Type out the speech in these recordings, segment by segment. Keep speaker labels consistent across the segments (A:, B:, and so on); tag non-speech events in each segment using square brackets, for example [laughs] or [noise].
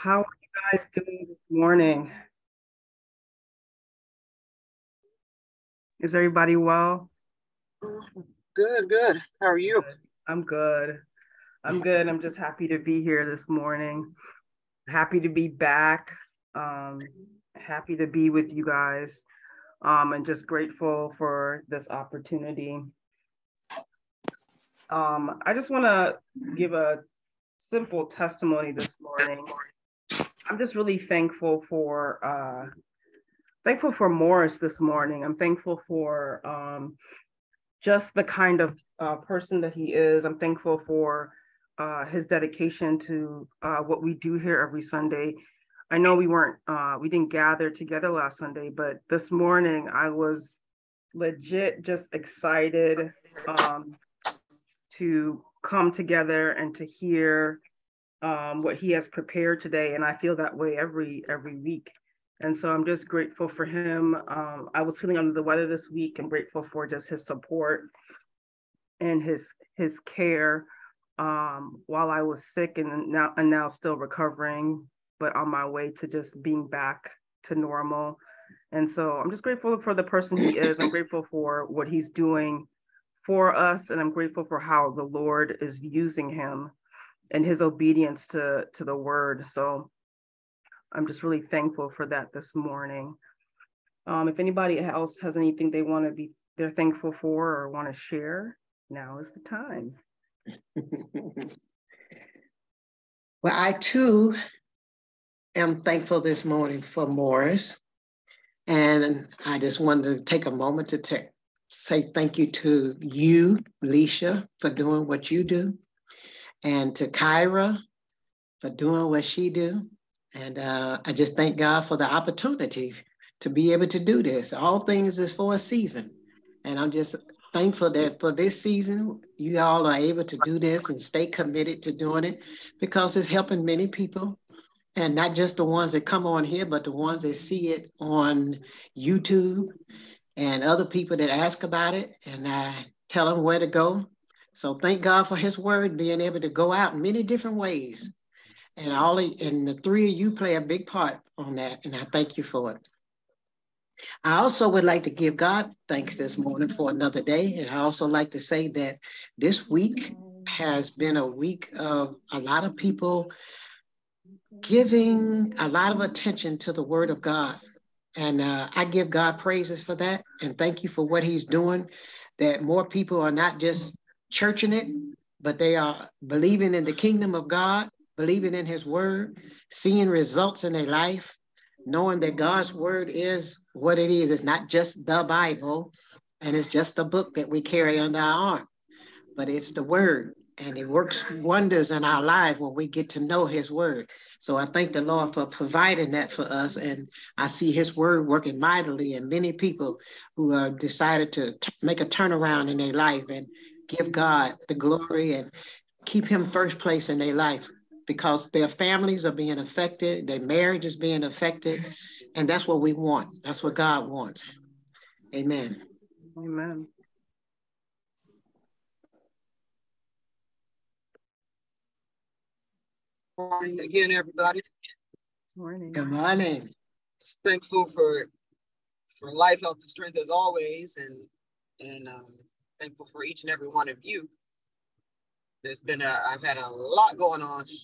A: How are you guys doing this morning? Is everybody well?
B: Good, good. How are you?
A: I'm good. I'm good. I'm just happy to be here this morning. Happy to be back. Um, happy to be with you guys. Um, and just grateful for this opportunity. Um, I just want to give a simple testimony this morning. I'm just really thankful for uh, thankful for Morris this morning. I'm thankful for um, just the kind of uh, person that he is. I'm thankful for uh, his dedication to uh, what we do here every Sunday. I know we weren't, uh, we didn't gather together last Sunday, but this morning I was legit just excited um, to come together and to hear um, what he has prepared today. And I feel that way every every week. And so I'm just grateful for him. Um, I was feeling under the weather this week and grateful for just his support and his his care um, while I was sick and now and now still recovering, but on my way to just being back to normal. And so I'm just grateful for the person he is. I'm grateful for what he's doing for us, and I'm grateful for how the Lord is using him and his obedience to to the word. So I'm just really thankful for that this morning. Um, if anybody else has anything they want to be they're thankful for or want to share, now is the time. [laughs]
C: well, I too am thankful this morning for Morris. And I just wanted to take a moment to t- say thank you to you, Leisha, for doing what you do and to Kyra for doing what she do. And uh, I just thank God for the opportunity to be able to do this. All things is for a season. And I'm just thankful that for this season, you all are able to do this and stay committed to doing it because it's helping many people. And not just the ones that come on here, but the ones that see it on YouTube and other people that ask about it. And I tell them where to go so thank God for his word being able to go out in many different ways. And all and the three of you play a big part on that. And I thank you for it. I also would like to give God thanks this morning for another day. And I also like to say that this week has been a week of a lot of people giving a lot of attention to the word of God. And uh, I give God praises for that. And thank you for what he's doing, that more people are not just churching it, but they are believing in the kingdom of God, believing in his word, seeing results in their life, knowing that God's word is what it is. It's not just the Bible, and it's just a book that we carry under our arm, but it's the word. And it works wonders in our life when we get to know his word. So I thank the Lord for providing that for us. And I see his word working mightily in many people who have decided to t- make a turnaround in their life and give God the glory and keep him first place in their life because their families are being affected, their marriage is being affected, and that's what we want. That's what God wants. Amen.
A: Amen.
B: Morning again, everybody.
A: Good morning.
C: Good morning.
B: Thankful for for life, health, and strength as always, and and um, thankful for each and every one of you. There's been a, I've had a lot going on in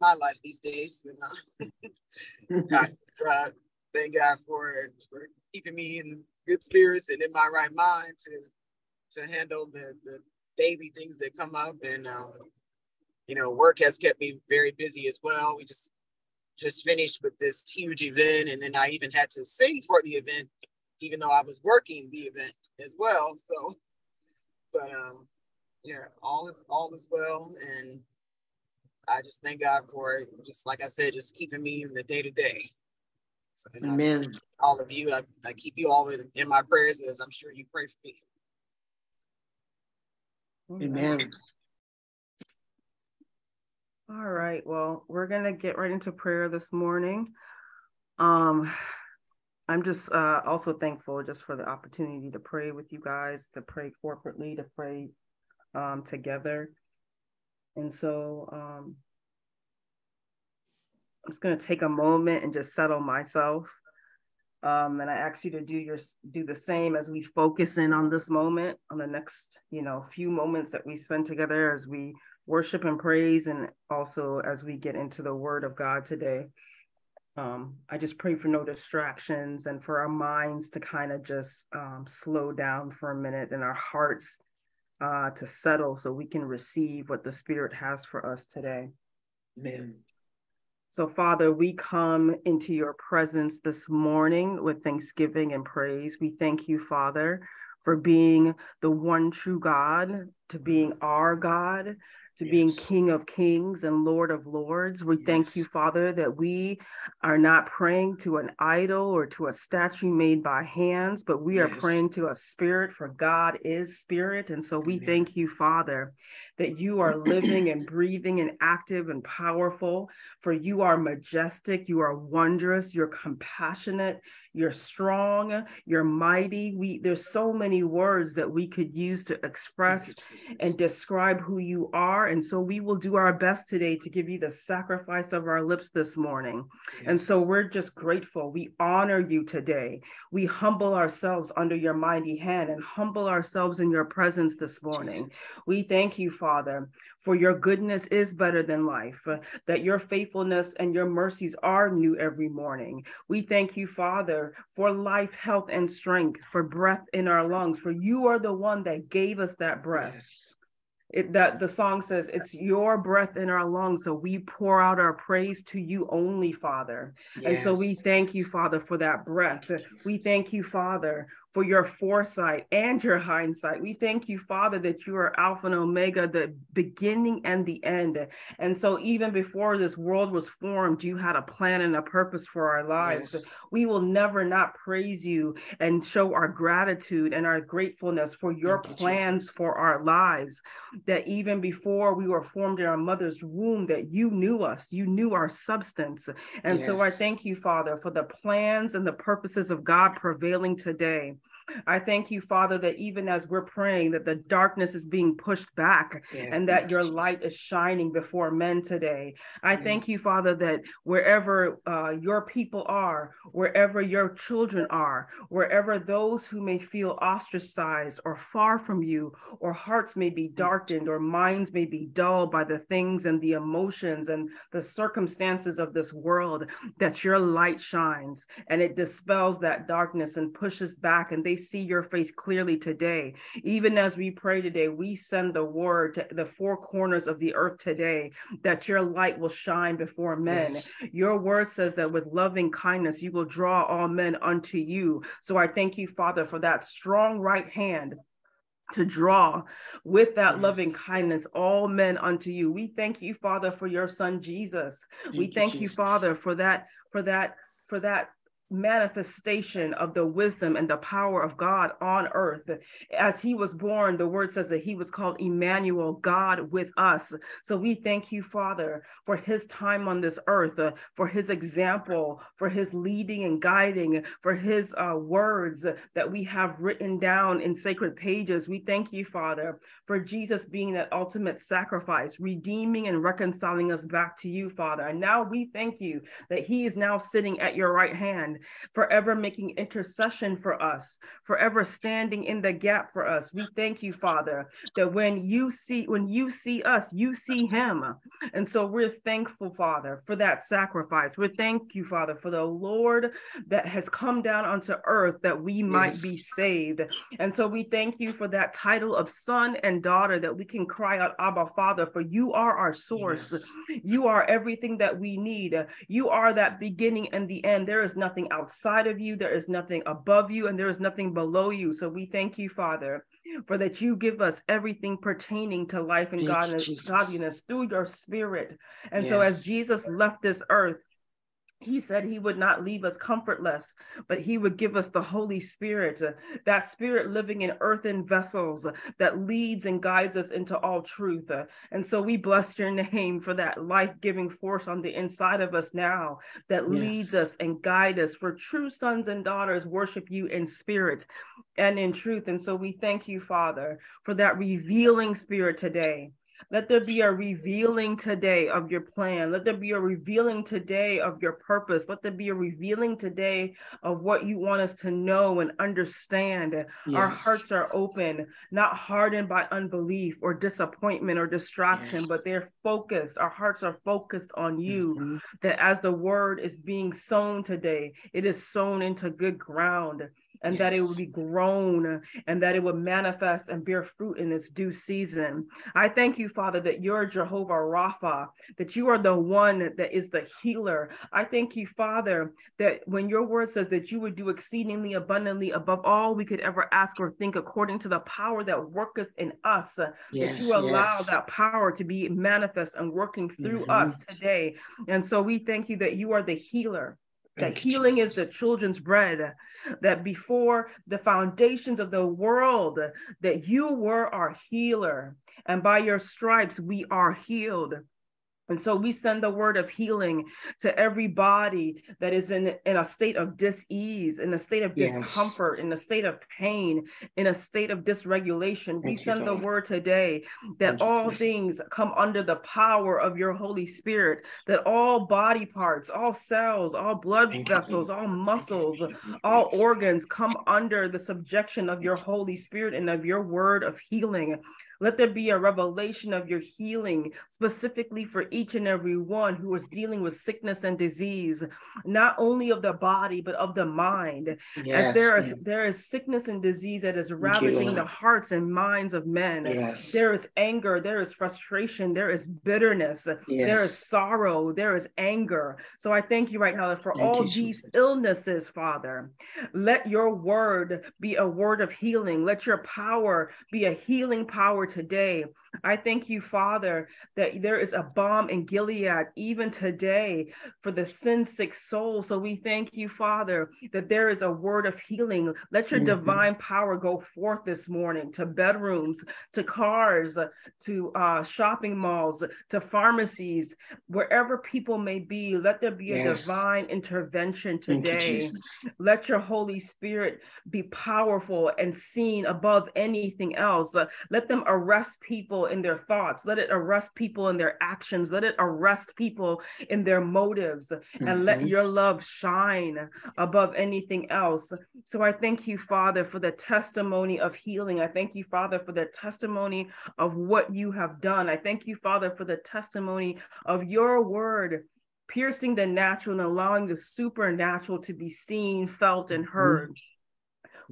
B: my life these days. You know? [laughs] I, uh, thank God for, for keeping me in good spirits and in my right mind to, to handle the, the daily things that come up. And, um, you know, work has kept me very busy as well. We just just finished with this huge event and then I even had to sing for the event even though I was working the event as well. So but um, yeah, all is all is well, and I just thank God for it. Just like I said, just keeping me in the day to day.
C: Amen.
B: all of you, I, I keep you all in, in my prayers, as I'm sure you pray for me.
C: Amen.
A: All right. Well, we're gonna get right into prayer this morning. Um, I'm just uh, also thankful just for the opportunity to pray with you guys, to pray corporately, to pray um, together. And so um, I'm just going to take a moment and just settle myself. Um, and I ask you to do your do the same as we focus in on this moment, on the next, you know, few moments that we spend together as we worship and praise, and also as we get into the Word of God today. Um, I just pray for no distractions and for our minds to kind of just um, slow down for a minute and our hearts uh, to settle so we can receive what the Spirit has for us today.
C: Amen.
A: So, Father, we come into your presence this morning with thanksgiving and praise. We thank you, Father, for being the one true God, to being our God, to yes. being King of Kings and Lord of Lords. We yes. thank you, Father, that we are not praying to an idol or to a statue made by hands, but we yes. are praying to a spirit, for God is spirit. And so we Amen. thank you, Father, that you are living and breathing and active and powerful, for you are majestic, you are wondrous, you're compassionate, you're strong, you're mighty. We there's so many words that we could use to express and describe who you are. And so we will do our best today to give you the sacrifice of our lips this morning. Yes. And so we're just grateful. We honor you today. We humble ourselves under your mighty hand and humble ourselves in your presence this morning. Jesus. We thank you, Father, for your goodness is better than life, uh, that your faithfulness and your mercies are new every morning. We thank you, Father, for life, health, and strength, for breath in our lungs, for you are the one that gave us that breath. Yes. It, that the song says it's your breath in our lungs so we pour out our praise to you only father yes. and so we thank you father for that breath we thank you father for your foresight and your hindsight. We thank you, Father, that you are Alpha and Omega, the beginning and the end. And so, even before this world was formed, you had a plan and a purpose for our lives. Yes. We will never not praise you and show our gratitude and our gratefulness for your thank plans for our lives. That even before we were formed in our mother's womb, that you knew us, you knew our substance. And yes. so, I thank you, Father, for the plans and the purposes of God prevailing today. I thank you, Father, that even as we're praying, that the darkness is being pushed back yes, and that your light is shining before men today. I yes. thank you, Father, that wherever uh, your people are, wherever your children are, wherever those who may feel ostracized or far from you, or hearts may be darkened, or minds may be dulled by the things and the emotions and the circumstances of this world, that your light shines and it dispels that darkness and pushes back and they see your face clearly today. Even as we pray today, we send the word to the four corners of the earth today that your light will shine before men. Yes. Your word says that with loving kindness, you will draw all men unto you. So I thank you, Father, for that strong right hand to draw with that yes. loving kindness all men unto you. We thank you, Father, for your son Jesus. Thank we thank you, you, Father, for that, for that, for that manifestation of the wisdom and the power of God on earth. As he was born, the word says that he was called Emmanuel, God with us. So we thank you, Father, for his time on this earth, uh, for his example, for his leading and guiding, for his uh, words that we have written down in sacred pages. We thank you, Father, for Jesus being that ultimate sacrifice, redeeming and reconciling us back to you, Father. And now we thank you that he is now sitting at your right hand forever making intercession for us, forever standing in the gap for us. We thank you, Father, that when you see when you see us, you see him. And so we're thankful, Father, for that sacrifice. We thank you, Father, for the Lord that has come down onto earth that we might yes. be saved. And so we thank you for that title of son and daughter that we can cry out, Abba, Father, for you are our source. Yes. You are everything that we need. You are that beginning and the end. There is nothing outside of you, there is nothing above you, and there is nothing below you. So we thank you, Father, for that you give us everything pertaining to life and godliness, godliness through your spirit. And yes. so as Jesus left this earth, he said he would not leave us comfortless, but he would give us the Holy Spirit, uh, that spirit living in earthen vessels uh, that leads and guides us into all truth. Uh, and so we bless your name for that life giving force on the inside of us now that yes. leads us and guide us. For true sons and daughters worship you in spirit and in truth. And so we thank you, Father, for that revealing spirit today Let there be a revealing today of your plan. Let there be a revealing today of your purpose. Let there be a revealing today of what you want us to know and understand. Yes. Our hearts are open, not hardened by unbelief or disappointment or distraction, yes. but they're focused. Our hearts are focused on you. Mm-hmm. That as the word is being sown today, it is sown into good ground and yes. that it would be grown and that it would manifest and bear fruit in its due season. I thank you, Father, that you're Jehovah Rapha, that you are the one that is the healer. I thank you, Father, that when your word says that you would do exceedingly abundantly above all we could ever ask or think, according to the power that worketh in us, yes, that you allow yes. that power to be manifest and working through mm-hmm. us today. And so we thank you that you are the healer that healing is the children's bread that before the foundations of the world that you were our healer and by your stripes we are healed and so we send the word of healing to every body that is in, in a state of dis-ease, in a state of yes. discomfort, in a state of pain, in a state of dysregulation. Thank we send the word today that Thank all things come under the power of your Holy Spirit, that all body parts, all cells, all blood Thank vessels, all muscles, all organs come under the subjection of your Holy Spirit and of your word of healing. Let there be a revelation of your healing specifically for each and every one who is dealing with sickness and disease, not only of the body, but of the mind. Yes, As there is yes. there is sickness and disease that is ravaging the hearts and minds of men. Yes. There is anger, there is frustration, there is bitterness, there is sorrow, there is anger. So I thank you right now that for thank all you, these Jesus. illnesses, Father, let your word be a word of healing. Let your power be a healing power today. I thank you, Father, that there is a balm in Gilead even today for the sin sick soul. So we thank you, Father, that there is a word of healing. Let your mm-hmm. divine power go forth this morning to bedrooms, to cars, to uh, shopping malls, to pharmacies, wherever people may be. Let there be a divine intervention today. You, let your Holy Spirit be powerful and seen above anything else. Let them arrest people in their thoughts. Let it arrest people in their actions. Let it arrest people in their motives mm-hmm. and let mm-hmm. your love shine above anything else. So I thank you, Father, for the testimony of healing. I thank you, Father, for the testimony of what you have done. I thank you, Father, for the testimony of your word piercing the natural and allowing the supernatural to be seen, felt, and mm-hmm. heard. Mm-hmm.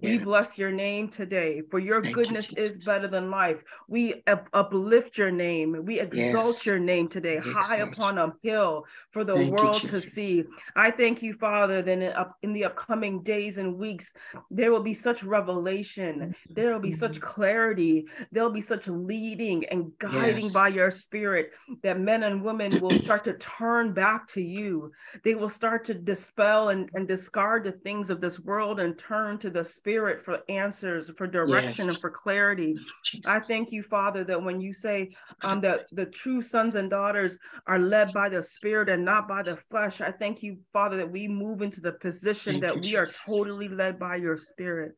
A: We bless your name today, for your Thank goodness you, is better than life. We up- uplift your name. We exalt yes. your name today, high upon a hill for the thank world you, to see. I thank you, Father, that in, in, the upcoming days and weeks, there will be such revelation, there will be mm-hmm. such clarity, there will be such leading and guiding yes. by your spirit that men and women will start to turn back to you. They will start to dispel and, and discard the things of this world and turn to the spirit spirit for answers, for direction, yes. and for clarity. Jesus. I thank you, Father, that when you say um, that the true sons and daughters are led by the spirit and not by the flesh, I thank you, Father, that we move into the position thank that you, we Jesus. are totally led by your spirit.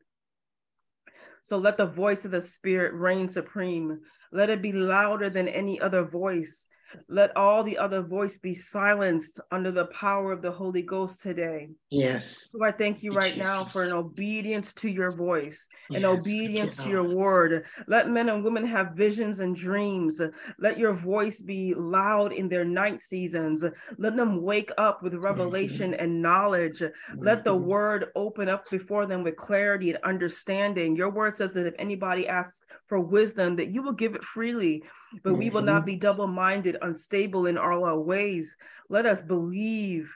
A: So let the voice of the Spirit reign supreme. Let it be louder than any other voice. Let all the other voice be silenced under the power of the Holy Ghost today.
C: Yes.
A: So I thank you right Jesus. now for an obedience to your voice, yes. an obedience you, to your word. Let men and women have visions and dreams. Let your voice be loud in their night seasons. Let them wake up with revelation mm-hmm. and knowledge. Mm-hmm. Let the mm-hmm. word open up before them with clarity and understanding. Your word says that if anybody asks for wisdom, that you will give it freely but mm-hmm. we will not mm-hmm. be double minded, unstable in all our ways. Let us believe.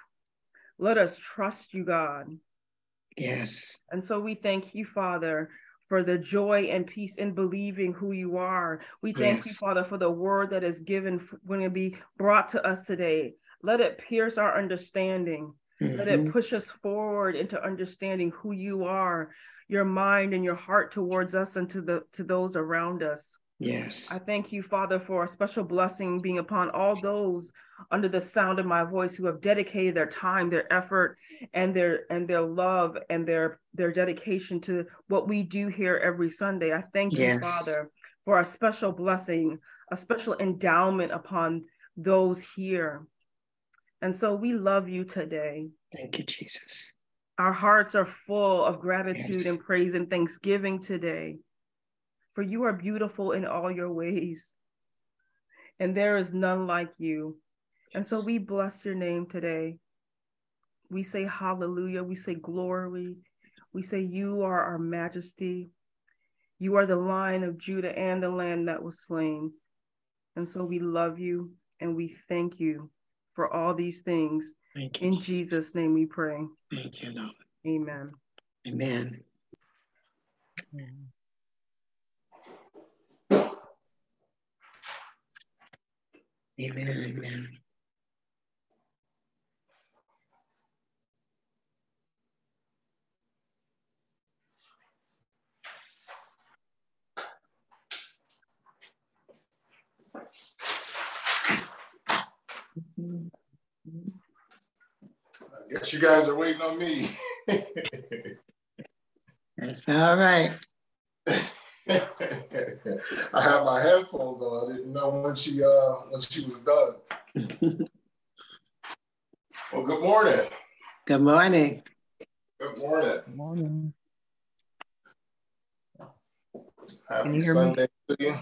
A: Let us trust you, God.
C: Yes.
A: And so we thank you, Father, for the joy and peace in believing who you are. We thank yes. you, Father, for the word that is given when it be brought to us today. Let it pierce our understanding. Mm-hmm. Let it mm-hmm. push us forward into understanding who you are, your mind and your heart towards us and to the to those around us.
C: Yes.
A: I thank you, Father, for a special blessing being upon all those under the sound of my voice who have dedicated their time, their effort, and their and their love and their their dedication to what we do here every Sunday. I thank yes. you, Father, for a special blessing a special endowment upon those here. And so we love you today.
C: Thank you, Jesus.
A: Our hearts are full of gratitude
C: Yes.
A: and praise and thanksgiving today. For you are beautiful in all your ways, and there is none like you. And so we bless your name today. We say hallelujah. We say glory. We say you are our majesty. You are the line of Judah and the lamb that was slain. And so we love you and we thank you for all these things.
C: Thank you.
A: In Jesus' name we pray.
C: Thank you, Lord.
A: Amen.
C: Amen. Amen. Amen. amen.
D: I guess you guys are waiting on me. [laughs]
C: That's all right. [laughs]
D: I had my headphones on. I didn't know when she uh when she was done. [laughs] Well, good morning.
C: Good morning.
D: Good morning.
E: Good morning.
D: Happy
E: Can you hear me?
D: Sunday to you.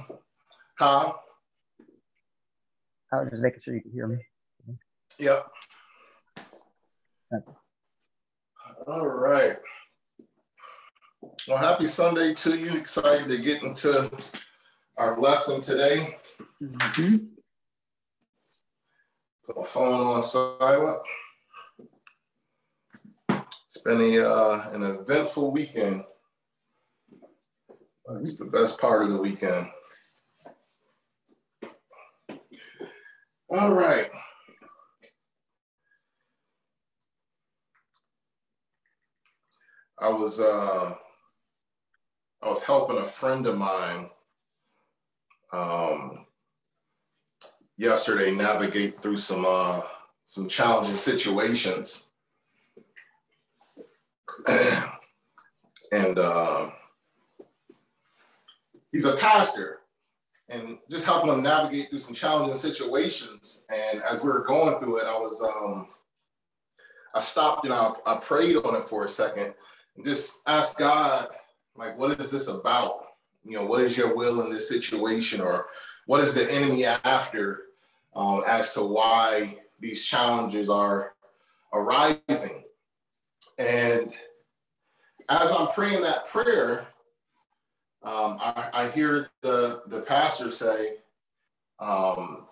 D: Huh?
E: I was just making sure you could hear me.
D: Yep.
E: Okay.
D: All right. Well, happy Sunday to you. Excited to get into our lesson today.
C: Mhm.
D: Put my phone on silent. It's been a uh, an eventful weekend. That's the best part of the weekend. All right. I was uh, I was helping a friend of mine um, yesterday navigate through some uh, some challenging situations, [clears throat] and uh, he's a pastor, and just helping him navigate through some challenging situations. And as we were going through it, I was um, I stopped and I, I prayed on it for a second and just asked God, like, what is this about? You know, what is your will in this situation, or what is the enemy after? um, as to why these challenges are arising. And as I'm praying that prayer, um, I, I hear the, the pastor say, um,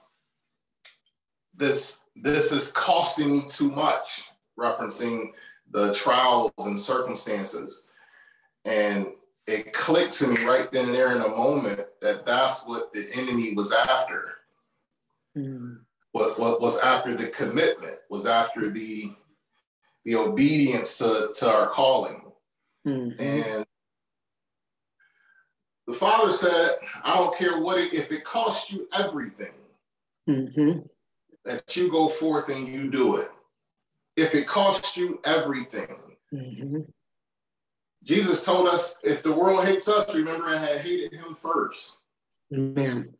D: this, this is costing me too much, referencing the trials and circumstances. And it clicked to me right then and there in a moment that that's what the enemy was after
C: Mm.
D: what, what was after the commitment, was after the the obedience to, to our calling.
C: Mhm.
D: And the father said, I don't care what it, if it costs you everything,
C: Mhm.
D: that you go forth and you do it. If it costs you everything.
C: Mhm.
D: Jesus told us if the world hates us, remember it had hated him first.
C: Amen.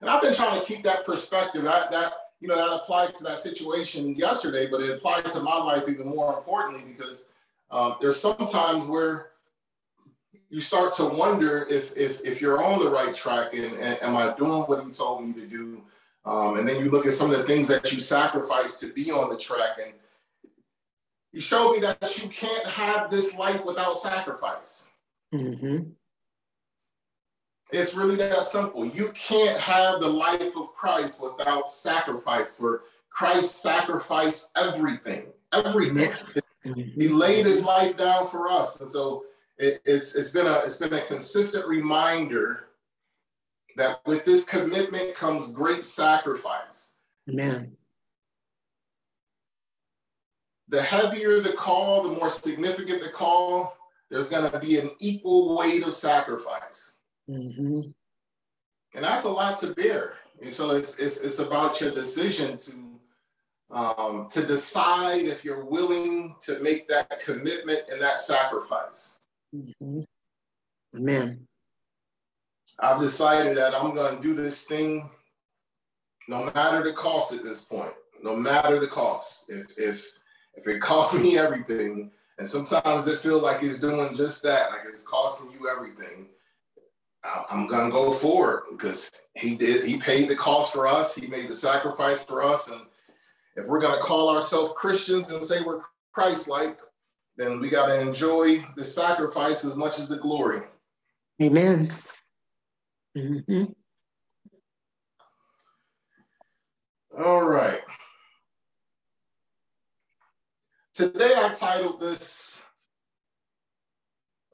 D: And I've been trying to keep that perspective. That that you know that applied to that situation yesterday, but it applied to my life even more importantly because um, there's sometimes where you start to wonder if if if you're on the right track and, and am I doing what he told me to do? Um, and then you look at some of the things that you sacrificed to be on the track, and he showed me that you can't have this life without sacrifice.
C: Mhm.
D: It's really that simple. You can't have the life of Christ without sacrifice. For Christ sacrificed everything, everything. He
C: Mhm.
D: laid his life down for us, and so it, it's it's been a it's been a consistent reminder that with this commitment comes great sacrifice.
C: Amen.
D: The heavier the call, the more significant the call. There's going to be an equal weight of sacrifice.
C: Mhm.
D: and that's a lot to bear. And so it's it's it's about your decision to um, to decide if you're willing to make that commitment and that sacrifice.
C: Mhm. Amen.
D: I've decided that I'm going to do this thing no matter the cost at this point, no matter the cost. If, if, if it costs me everything, and sometimes it feels like it's doing just that, like it's costing you everything. I'm gonna go forward because he did. He paid the cost for us. He made the sacrifice for us, and if we're gonna call ourselves Christians and say we're Christ-like, then we gotta enjoy the sacrifice as much as the glory.
C: Amen. Mm-hmm.
D: All right. Today I titled this,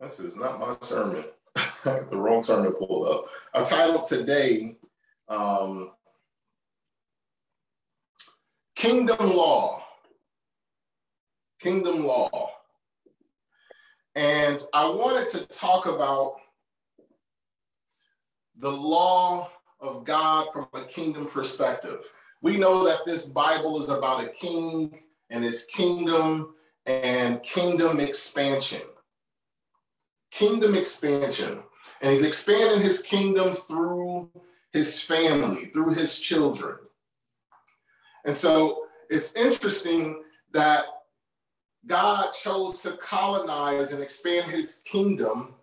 D: this is not my sermon. [laughs] I got the wrong sermon pulled up. I titled today um, Kingdom Law. Kingdom Law. And I wanted to talk about the law of God from a kingdom perspective. We know that this Bible is about a king and his kingdom and kingdom expansion. Kingdom expansion. And he's expanding his kingdom through his family, through his children. And so it's interesting that God chose to colonize and expand his kingdom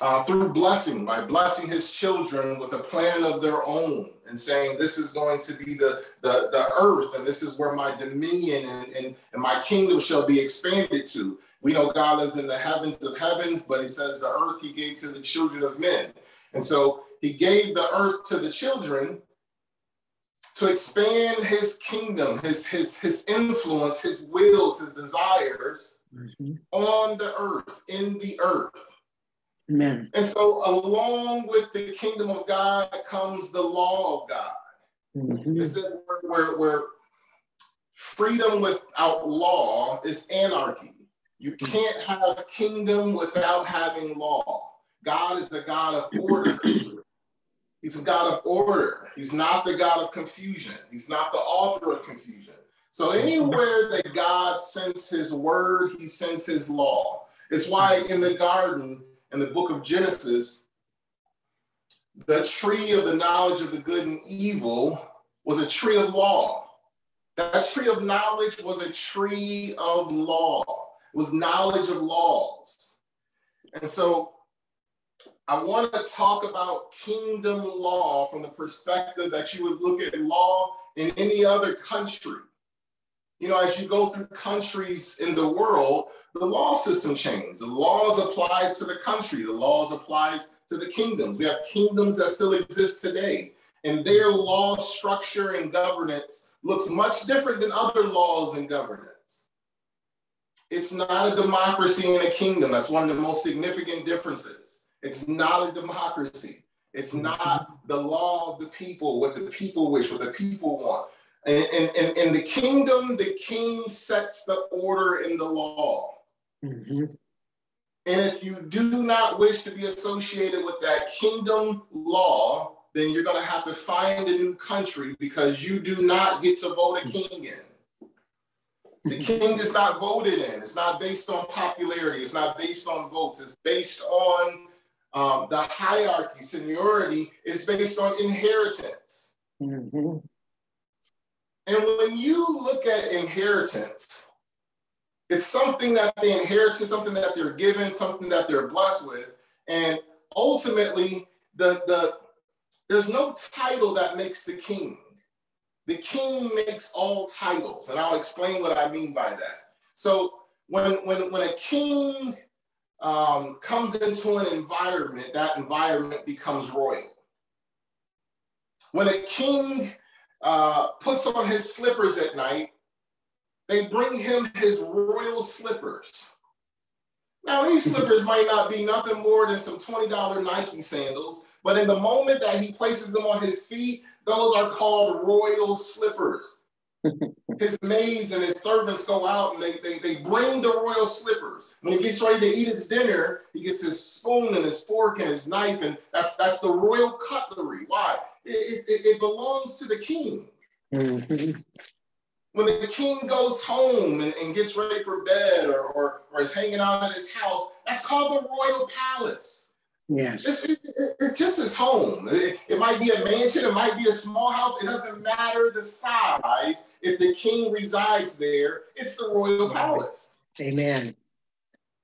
D: uh, through blessing, by blessing his children with a plan of their own and saying, This is going to be the, the, the earth, and this is where my dominion and, and, and my kingdom shall be expanded to. We know God lives in the heavens of heavens, but he says the earth he gave to the children of men. And so he gave the earth to the children to expand his kingdom, his, his, his influence, his wills, his desires mm-hmm. on the earth, in the earth.
C: Amen.
D: And so, along with the kingdom of God comes the law of God. Mm-hmm. This is where, where, where freedom without law is anarchy. You mm-hmm. can't have kingdom without having law. God is a God of order. He's a God of order. He's not the God of confusion. He's not the author of confusion. So anywhere that God sends his word, he sends his law. It's why in the garden, in the book of Genesis, the tree of the knowledge of the good and evil was a tree of law. That tree of knowledge was a tree of law. It was knowledge of laws. And so I want to talk about kingdom law from the perspective that you would look at law in any other country. You know, as you go through countries in the world, the law system changes. The laws applies to the country. The laws applies to the kingdoms. We have kingdoms that still exist today, and their law structure and governance looks much different than other laws and governance. It's not a democracy in a kingdom. That's one of the most significant differences. It's not a democracy. It's not the law of the people, what the people wish, what the people want. And in, in the kingdom, the king sets the order in the law. Mm-hmm. And if you do not wish to be associated with that kingdom law, then you're going to have to find a new country because you do not get to vote a king in. The mm-hmm. king is not voted in. It's not based on popularity. It's not based on votes. It's based on um, the hierarchy. Seniority It's based on inheritance. Mm-hmm. And when you look at inheritance, it's something that they inherit, something that they're given, something that they're blessed with. And ultimately, the, the there's no title that makes the king. The king makes all titles, and I'll explain what I mean by that. So when when when a king um, comes into an environment, that environment becomes royal. When a king uh, puts on his slippers at night, they bring him his royal slippers. Now, these [laughs] slippers might not be nothing more than some $20 Nike sandals, but in the moment that he places them on his feet, those are called royal slippers. [laughs] his maids and his servants go out and they, they, they bring the royal slippers. When he gets ready to eat his dinner, he gets his spoon and his fork and his knife, and that's that's the royal cutlery. Why? It, it, it belongs to the king. Mm-hmm when the king goes home and, and gets ready for bed or, or, or, is hanging out at his house, that's called the royal palace.
C: Yes.
D: It's, it, it, it's just his home. It, it might be a mansion, it might be a small house. It doesn't matter the size. If the king resides there, it's the royal palace.
C: Amen.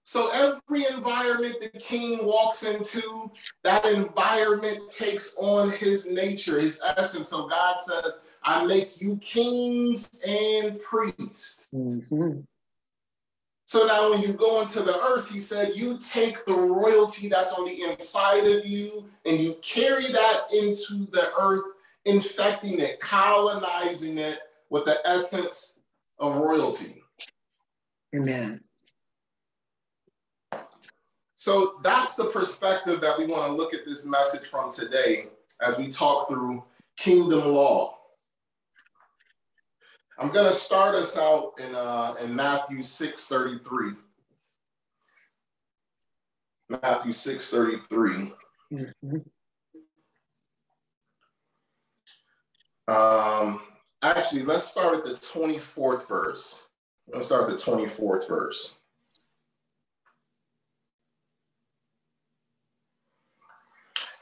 D: So every environment the king walks into, that environment takes on his nature, his essence. So God says, I make you kings and priests.
C: Mhm.
D: So now when you go into the earth, he said, you take the royalty that's on the inside of you and you carry that into the earth, infecting it, colonizing it with the essence of royalty.
C: Amen.
D: So that's the perspective that we want to look at this message from today as we talk through kingdom law. I'm going to start us out in, uh, in Matthew 6 33. Matthew 6 33.
C: Mhm.
D: Um, actually, let's start at the 24th verse. Let's start at the 24th verse.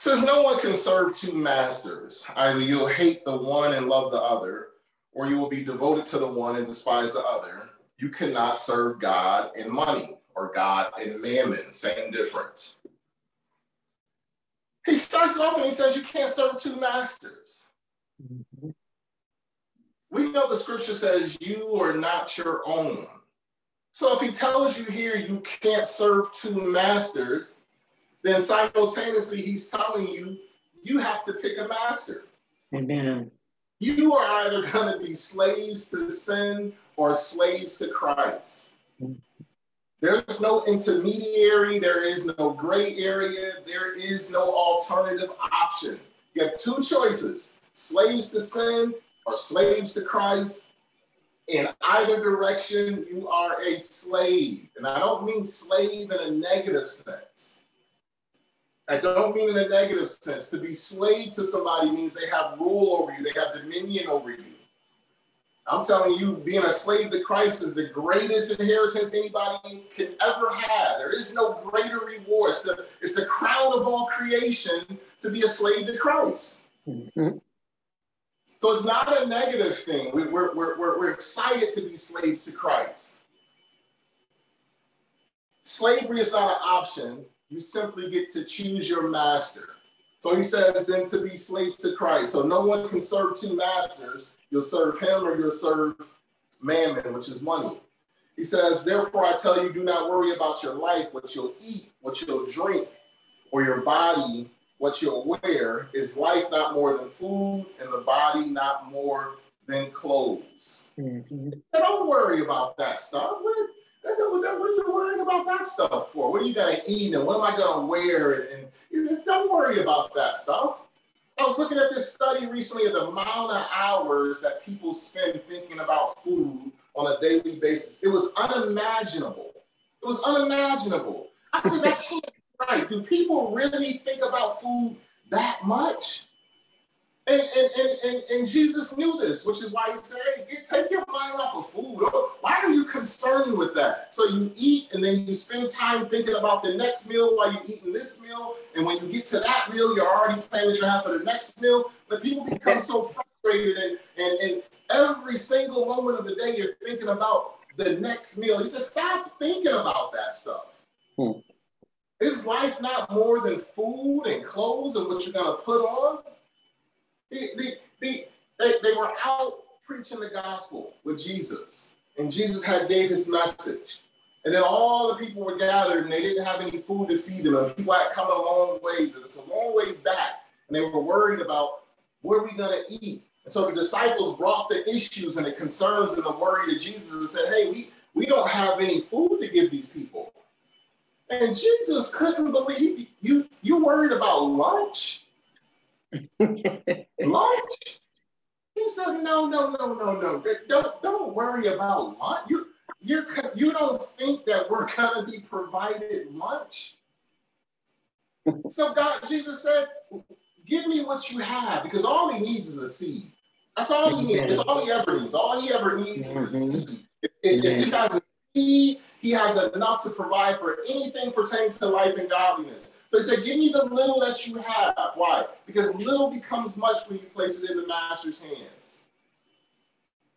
D: Says, No one can serve two masters. Either you'll hate the one and love the other, or you will be devoted to the one and despise the other. You cannot serve God and money, or God and mammon. Same difference. He starts off and he says, You can't serve two masters.
C: Mhm.
D: We know the scripture says you are not your own. So if he tells you here you can't serve two masters, then simultaneously he's telling you you have to pick a master.
C: Amen.
D: You are either going to be slaves to sin or slaves to Christ. There's no intermediary, there is no gray area, there is no alternative option. You have two choices slaves to sin or slaves to Christ. In either direction, you are a slave. And I don't mean slave in a negative sense. I don't mean in a negative sense. To be slave to somebody means they have rule over you, they have dominion over you. I'm telling you, being a slave to Christ is the greatest inheritance anybody can ever have. There is no greater reward. It's the, it's the crown of all creation to be a slave to Christ.
C: Mhm.
D: So it's not a negative thing. We, we're, we're, we're, we're excited to be slaves to Christ. Slavery is not an option. You simply get to choose your master. So he says, then to be slaves to Christ. So no one can serve two masters. You'll serve him or you'll serve mammon, which is money. He says, therefore I tell you, do not worry about your life, what you'll eat, what you'll drink, or your body, what you'll wear. Is life not more than food, and the body not more than clothes?
C: Mhm.
D: Don't worry about that stuff. What, what, what are you worrying about that stuff for? What are you gonna eat and what am I gonna wear? And, and don't worry about that stuff. I was looking at this study recently of the amount of hours that people spend thinking about food on a daily basis. It was unimaginable. It was unimaginable. I said, that can't [laughs] be right. Do people really think about food that much? And, and, and, and, and Jesus knew this, which is why he said, hey, get, take your mind off of food. Why are you concerned with that? So you eat and then you spend time thinking about the next meal while you're eating this meal. And when you get to that meal, you're already planning what you have for the next meal. But people become so frustrated and, and, and every single moment of the day, you're thinking about the next meal. He says, stop thinking about that stuff.
C: Hmm.
D: Is life not more than food and clothes and what you're going to put on? The, the, the, they, they were out preaching the gospel with Jesus, and Jesus had gave his message. And then all the people were gathered, and they didn't have any food to feed them. And people had come a long ways, and it's a long way back. And they were worried about what are we going to eat. And so the disciples brought the issues and the concerns and the worry to Jesus and said, "Hey, we we don't have any food to give these people." And Jesus couldn't believe you. You worried about lunch? [laughs] lunch? He said, no, no, no, no, no. Don't, don't worry about lunch. You, you're, you don't think that we're going to be provided lunch? so God, Jesus said, give me what you have because all he needs is a seed. That's all he needs. That's all he ever needs. All he ever needs is a mm-hmm. seed. If, if, if he has a seed, he has enough to provide for anything pertaining to life and godliness. So he said, Give me the little that you have. Why? Because little becomes much when you place it in the master's hands.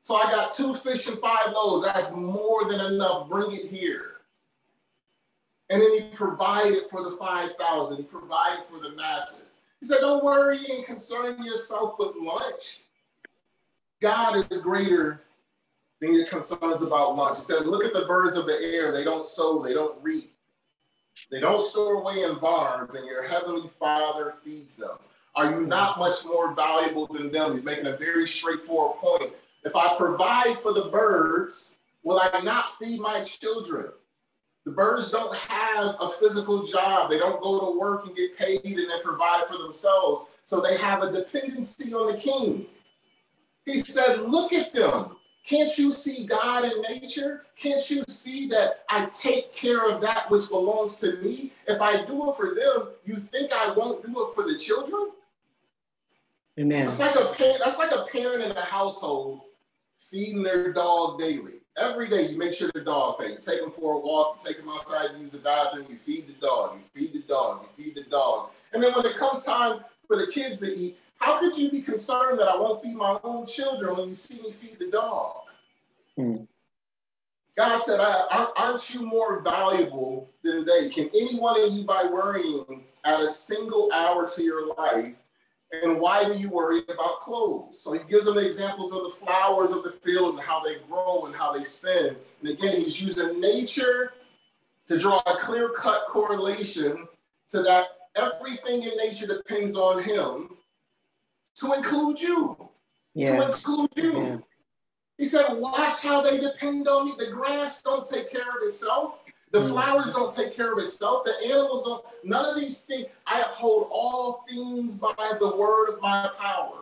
D: So I got two fish and five loaves. That's more than enough. Bring it here. And then he provided for the 5,000. He provided for the masses. He said, Don't worry and concern yourself with lunch. God is greater than your concerns about lunch. He said, Look at the birds of the air. They don't sow, they don't reap, they don't store away in barns, and your heavenly Father feeds them. Are you not much more valuable than them? He's making a very straightforward point. If I provide for the birds, will I not feed my children? The birds don't have a physical job. They don't go to work and get paid and then provide for themselves. So they have a dependency on the king. He said, Look at them. Can't you see God in nature? Can't you see that I take care of that which belongs to me? If I do it for them, you think I won't do it for the children?
C: Amen.
D: That's like a parent, that's like a parent in a household feeding their dog daily. Every day you make sure the dog fed. You take them for a walk, you take them outside you use the bathroom, you feed the dog, you feed the dog, you feed the dog. And then when it comes time for the kids to eat, how could you be concerned that I won't feed my own children when you see me feed the dog? Hmm. God said, Aren't you more valuable than they? Can any one of you, by worrying, add a single hour to your life? And why do you worry about clothes? So he gives them the examples of the flowers of the field and how they grow and how they spin. And again, he's using nature to draw a clear cut correlation to that everything in nature depends on him to include you. Yes. To include you. Yeah. He said, watch how they depend on me. The grass don't take care of itself. The mm. flowers don't take care of itself. The animals don't. None of these things. I uphold all things by the word of my power.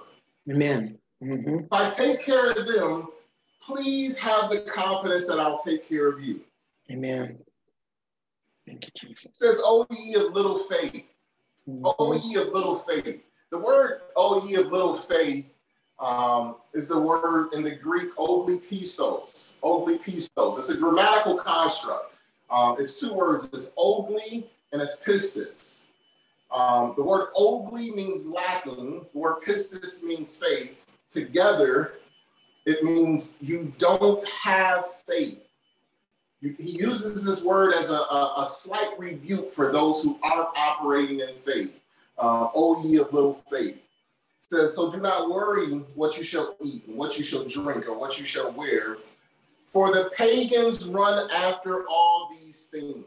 C: Amen. Mm-hmm.
D: If I take care of them, please have the confidence that I'll take care of you.
C: Amen. Thank you, Jesus. It
D: says, O ye of little faith. Mm-hmm. O ye of little faith. The word O ye of little faith um, is the word in the Greek ogli pistos. Ogli pistos. It's a grammatical construct. Um, it's two words. It's ogli and it's pistis. Um, the word ogli means lacking. The word pistis means faith. Together, it means you don't have faith. he uses this word as a, a, a, slight rebuke for those who aren't operating in faith. Uh, o ye of little faith says, So do not worry what you shall eat, and what you shall drink, or what you shall wear, for the pagans run after all these things.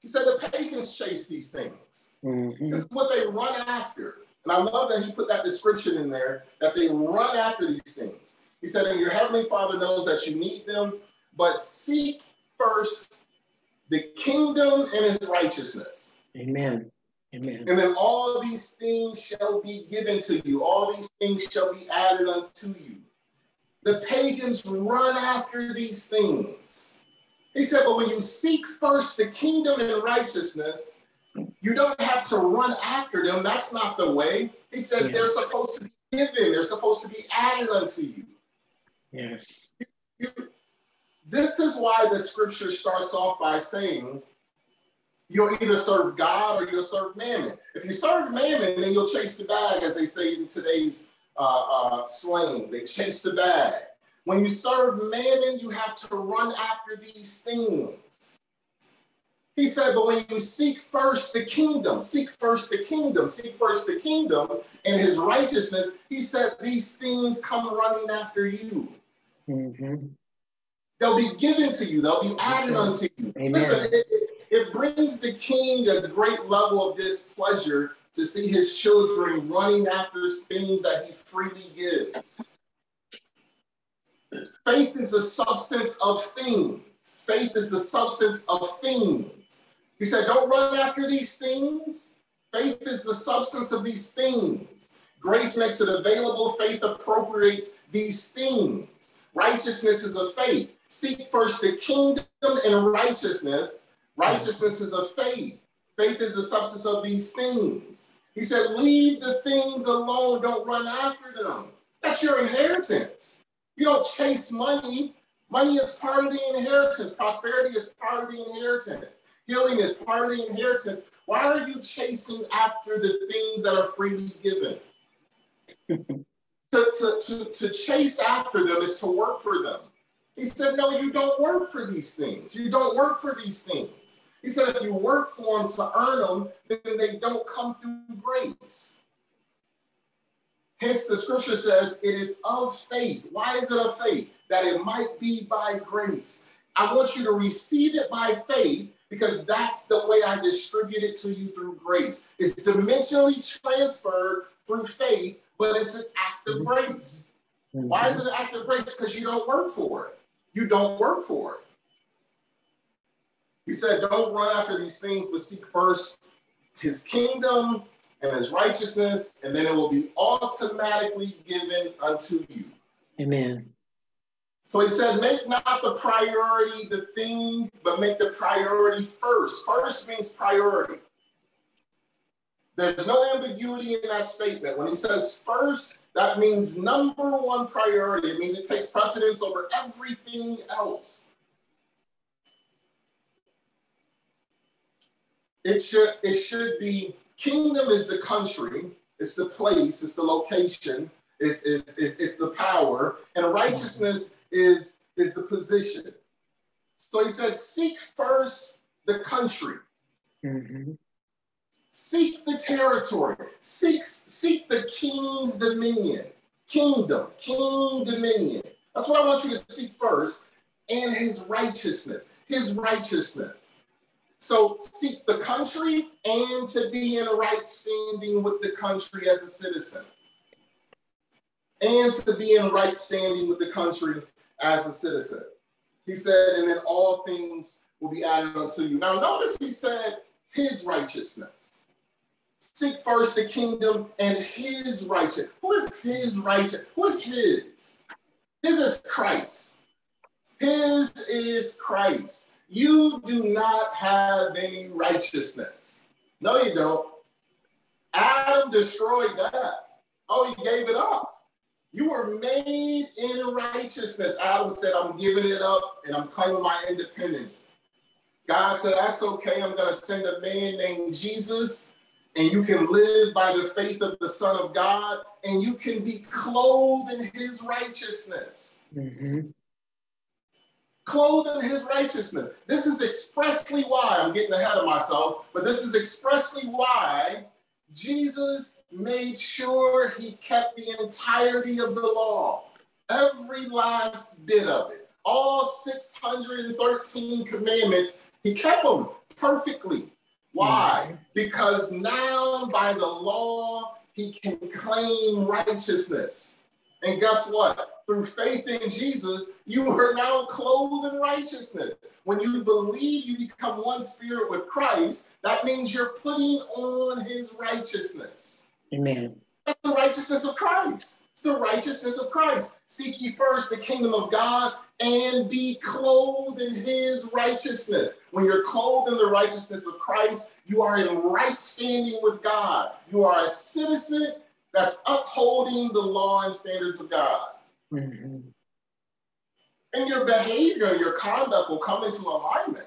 D: He said the pagans chase these things. Mm-hmm. This is what they run after. And I love that he put that description in there that they run after these things. He said, And your heavenly Father knows that you need them, but seek first the kingdom and his righteousness.
C: Amen. Amen.
D: And then all these things shall be given to you, all these things shall be added unto you. The pagans run after these things. He said, but when you seek first the kingdom and righteousness, you don't have to run after them. That's not the way. He said yes. they're supposed to be given, they're supposed to be added unto you.
C: Yes.
D: You, this is why the scripture starts off by saying, you'll either serve God or you'll serve mammon. If you serve mammon, then you'll chase the bag, as they say in today's uh, uh, slang. They chase the bag. When you serve mammon, you have to run after these things. He said, but when you seek first the kingdom, seek first the kingdom, seek first the kingdom and his righteousness, he said, these things come running after you. Mm-hmm. They'll be given to you, they'll be added unto you. Amen. Listen, it, it brings the king a great level of displeasure to see his children running after things that he freely gives. Faith is the substance of things. Faith is the substance of things. He said, Don't run after these things. Faith is the substance of these things. Grace makes it available. Faith appropriates these things. Righteousness is a faith. Seek first the kingdom and righteousness, Righteousness is of faith. Faith is the substance of these things. He said, Leave the things alone. Don't run after them. That's your inheritance. You don't chase money. Money is part of the inheritance. Prosperity is part of the inheritance. Healing is part of the inheritance. Why are you chasing after the things that are freely given? [laughs] to, to, to, to chase after them is to work for them. He said, No, you don't work for these things. You don't work for these things. He said, If you work for them to earn them, then they don't come through grace. Hence, the scripture says it is of faith. Why is it of faith? That it might be by grace. I want you to receive it by faith because that's the way I distribute it to you through grace. It's dimensionally transferred through faith, but it's an act of mm-hmm. grace. Why is it an act of grace? Because you don't work for it. You don't work for it. He said, Don't run after these things, but seek first his kingdom and his righteousness, and then it will be automatically given unto you.
C: Amen.
D: So he said, Make not the priority the thing, but make the priority first. First means priority. There's no ambiguity in that statement. When he says first, that means number one priority. It means it takes precedence over everything else. It should, it should be kingdom is the country, it's the place, it's the location, it's, it's, it's, it's the power, and righteousness is, is the position. So he said, seek first the country. Mm-hmm. Seek the territory. Seek, seek the king's dominion. Kingdom, king dominion. That's what I want you to seek first. And his righteousness. His righteousness. So seek the country and to be in right standing with the country as a citizen. And to be in right standing with the country as a citizen. He said, and then all things will be added unto you. Now, notice he said his righteousness. Seek first the kingdom and his righteousness. Who is his righteousness? Who is his? His is Christ. His is Christ. You do not have any righteousness. No, you don't. Adam destroyed that. Oh, he gave it up. You were made in righteousness. Adam said, I'm giving it up and I'm claiming my independence. God said, That's okay. I'm going to send a man named Jesus, and you can live by the faith of the Son of God, and you can be clothed in his righteousness. Mm-hmm clothed in his righteousness. This is expressly why, I'm getting ahead of myself, but this is expressly why Jesus made sure he kept the entirety of the law, every last bit of it. All 613 commandments, he kept them perfectly. Why? Because now by the law, he can claim righteousness. And guess what? Through faith in Jesus, you are now clothed in righteousness. When you believe you become one spirit with Christ, that means you're putting on his righteousness.
C: Amen.
D: That's the righteousness of Christ. It's the righteousness of Christ. Seek ye first the kingdom of God and be clothed in his righteousness. When you're clothed in the righteousness of Christ, you are in right standing with God. You are a citizen that's upholding the law and standards of God. Mm-hmm. And your behavior, your conduct will come into alignment.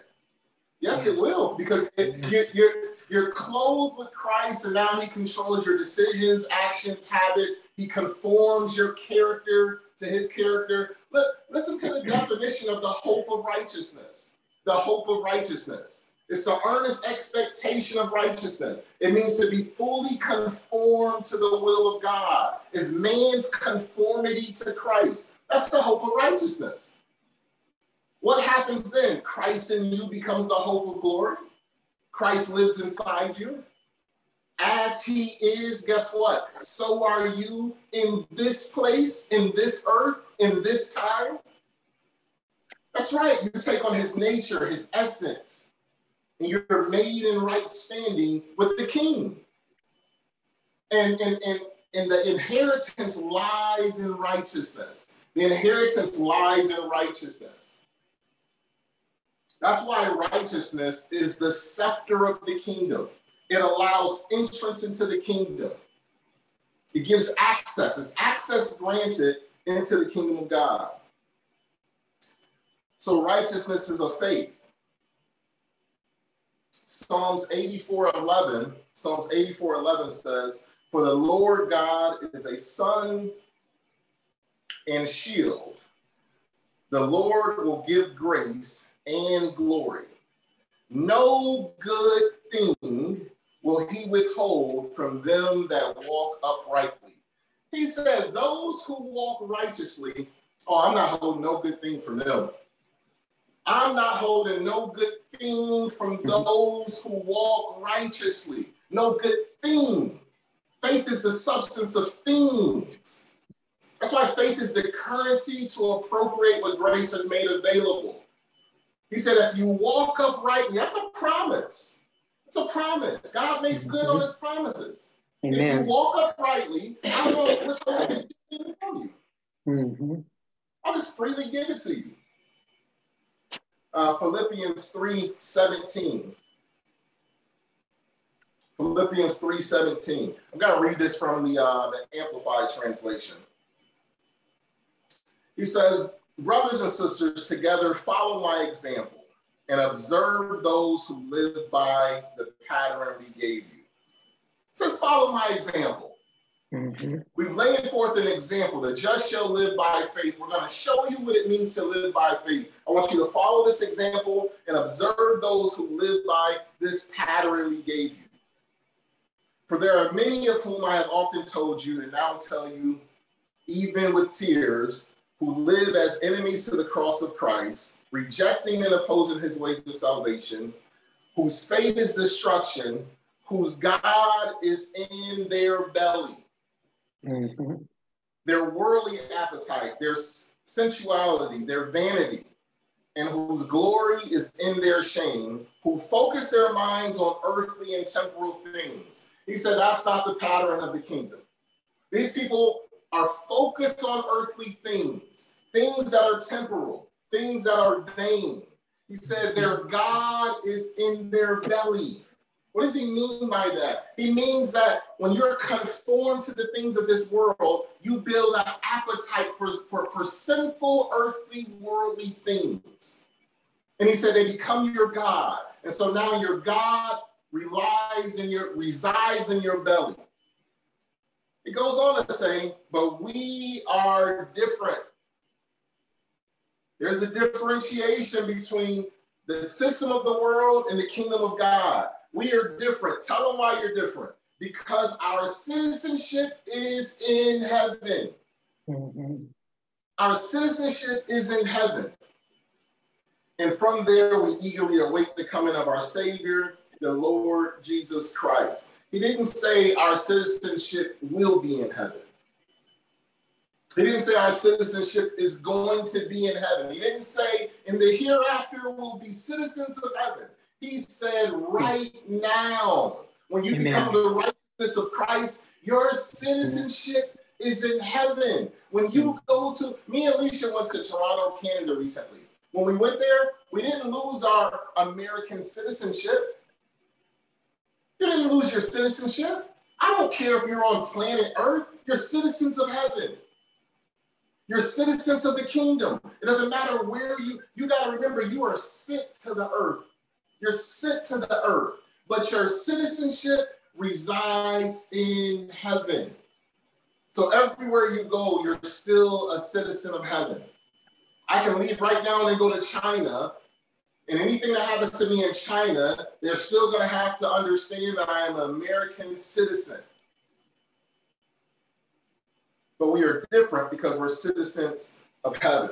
D: Yes, yes. it will, because it, you're, you're, you're clothed with Christ, and now He controls your decisions, actions, habits. He conforms your character to His character. Look, listen to the definition of the hope of righteousness. The hope of righteousness. It's the earnest expectation of righteousness. It means to be fully conformed to the will of God. It's man's conformity to Christ. That's the hope of righteousness. What happens then? Christ in you becomes the hope of glory. Christ lives inside you. As he is, guess what? So are you in this place, in this earth, in this time. That's right. You take on his nature, his essence and you're made in right standing with the king. And, and, and, and the inheritance lies in righteousness. The inheritance lies in righteousness. That's why righteousness is the scepter of the kingdom. It allows entrance into the kingdom. It gives access. It's access granted into the kingdom of God. So righteousness is a faith. Psalms 84 11, Psalms 84 11 says, For the Lord God is a sun and shield. The Lord will give grace and glory. No good thing will he withhold from them that walk uprightly. He said, Those who walk righteously, oh, I'm not holding no good thing from them. I'm not holding no good thing from mm-hmm. those who walk righteously. No good thing. Faith is the substance of things. That's why faith is the currency to appropriate what grace has made available. He said, if you walk uprightly, that's a promise. It's a promise. God makes good on his promises. Amen. If you walk uprightly, I'm going to withhold anything from you. Mm-hmm. I'll just freely give it to you uh, Philippians 3 17. Philippians 3 17. I'm going to read this from the, uh, the Amplified translation. He says, Brothers and sisters, together follow my example and observe those who live by the pattern we gave you. It says, Follow my example. Mm-hmm. We've laid forth an example. The just shall live by faith. We're going to show you what it means to live by faith. I want you to follow this example and observe those who live by this pattern we gave you. For there are many of whom I have often told you, and now tell you, even with tears, who live as enemies to the cross of Christ, rejecting and opposing his ways of salvation, whose fate is destruction, whose God is in their belly Mm-hmm. Their worldly appetite, their sensuality, their vanity, and whose glory is in their shame, who focus their minds on earthly and temporal things. He said, That's not the pattern of the kingdom. These people are focused on earthly things, things that are temporal, things that are vain. He said, Their God is in their belly. What does he mean by that? He means that when you're conformed to the things of this world, you build an appetite for, for, for sinful, earthly, worldly things. And he said they become your God. And so now your God relies in your resides in your belly. It goes on to say, but we are different. There's a differentiation between the system of the world and the kingdom of God. We are different. Tell them why you're different. Because our citizenship is in heaven. Mm-hmm. Our citizenship is in heaven. And from there, we eagerly await the coming of our Savior, the Lord Jesus Christ. He didn't say our citizenship will be in heaven. He didn't say our citizenship is going to be in heaven. He didn't say in the hereafter we'll be citizens of heaven. He said, right now, when you Amen. become the righteousness of Christ, your citizenship is in heaven. When you mm. go to, me and Alicia went to Toronto, Canada recently. When we went there, we didn't lose our American citizenship. You didn't lose your citizenship. I don't care if you're on planet Earth, you're citizens of heaven. You're citizens of the kingdom. It doesn't matter where you, you got to remember you are sent to the earth. You're sent to the earth, but your citizenship resides in heaven. So everywhere you go, you're still a citizen of heaven. I can leave right now and go to China, and anything that happens to me in China, they're still going to have to understand that I am an American citizen. But we are different because we're citizens of heaven.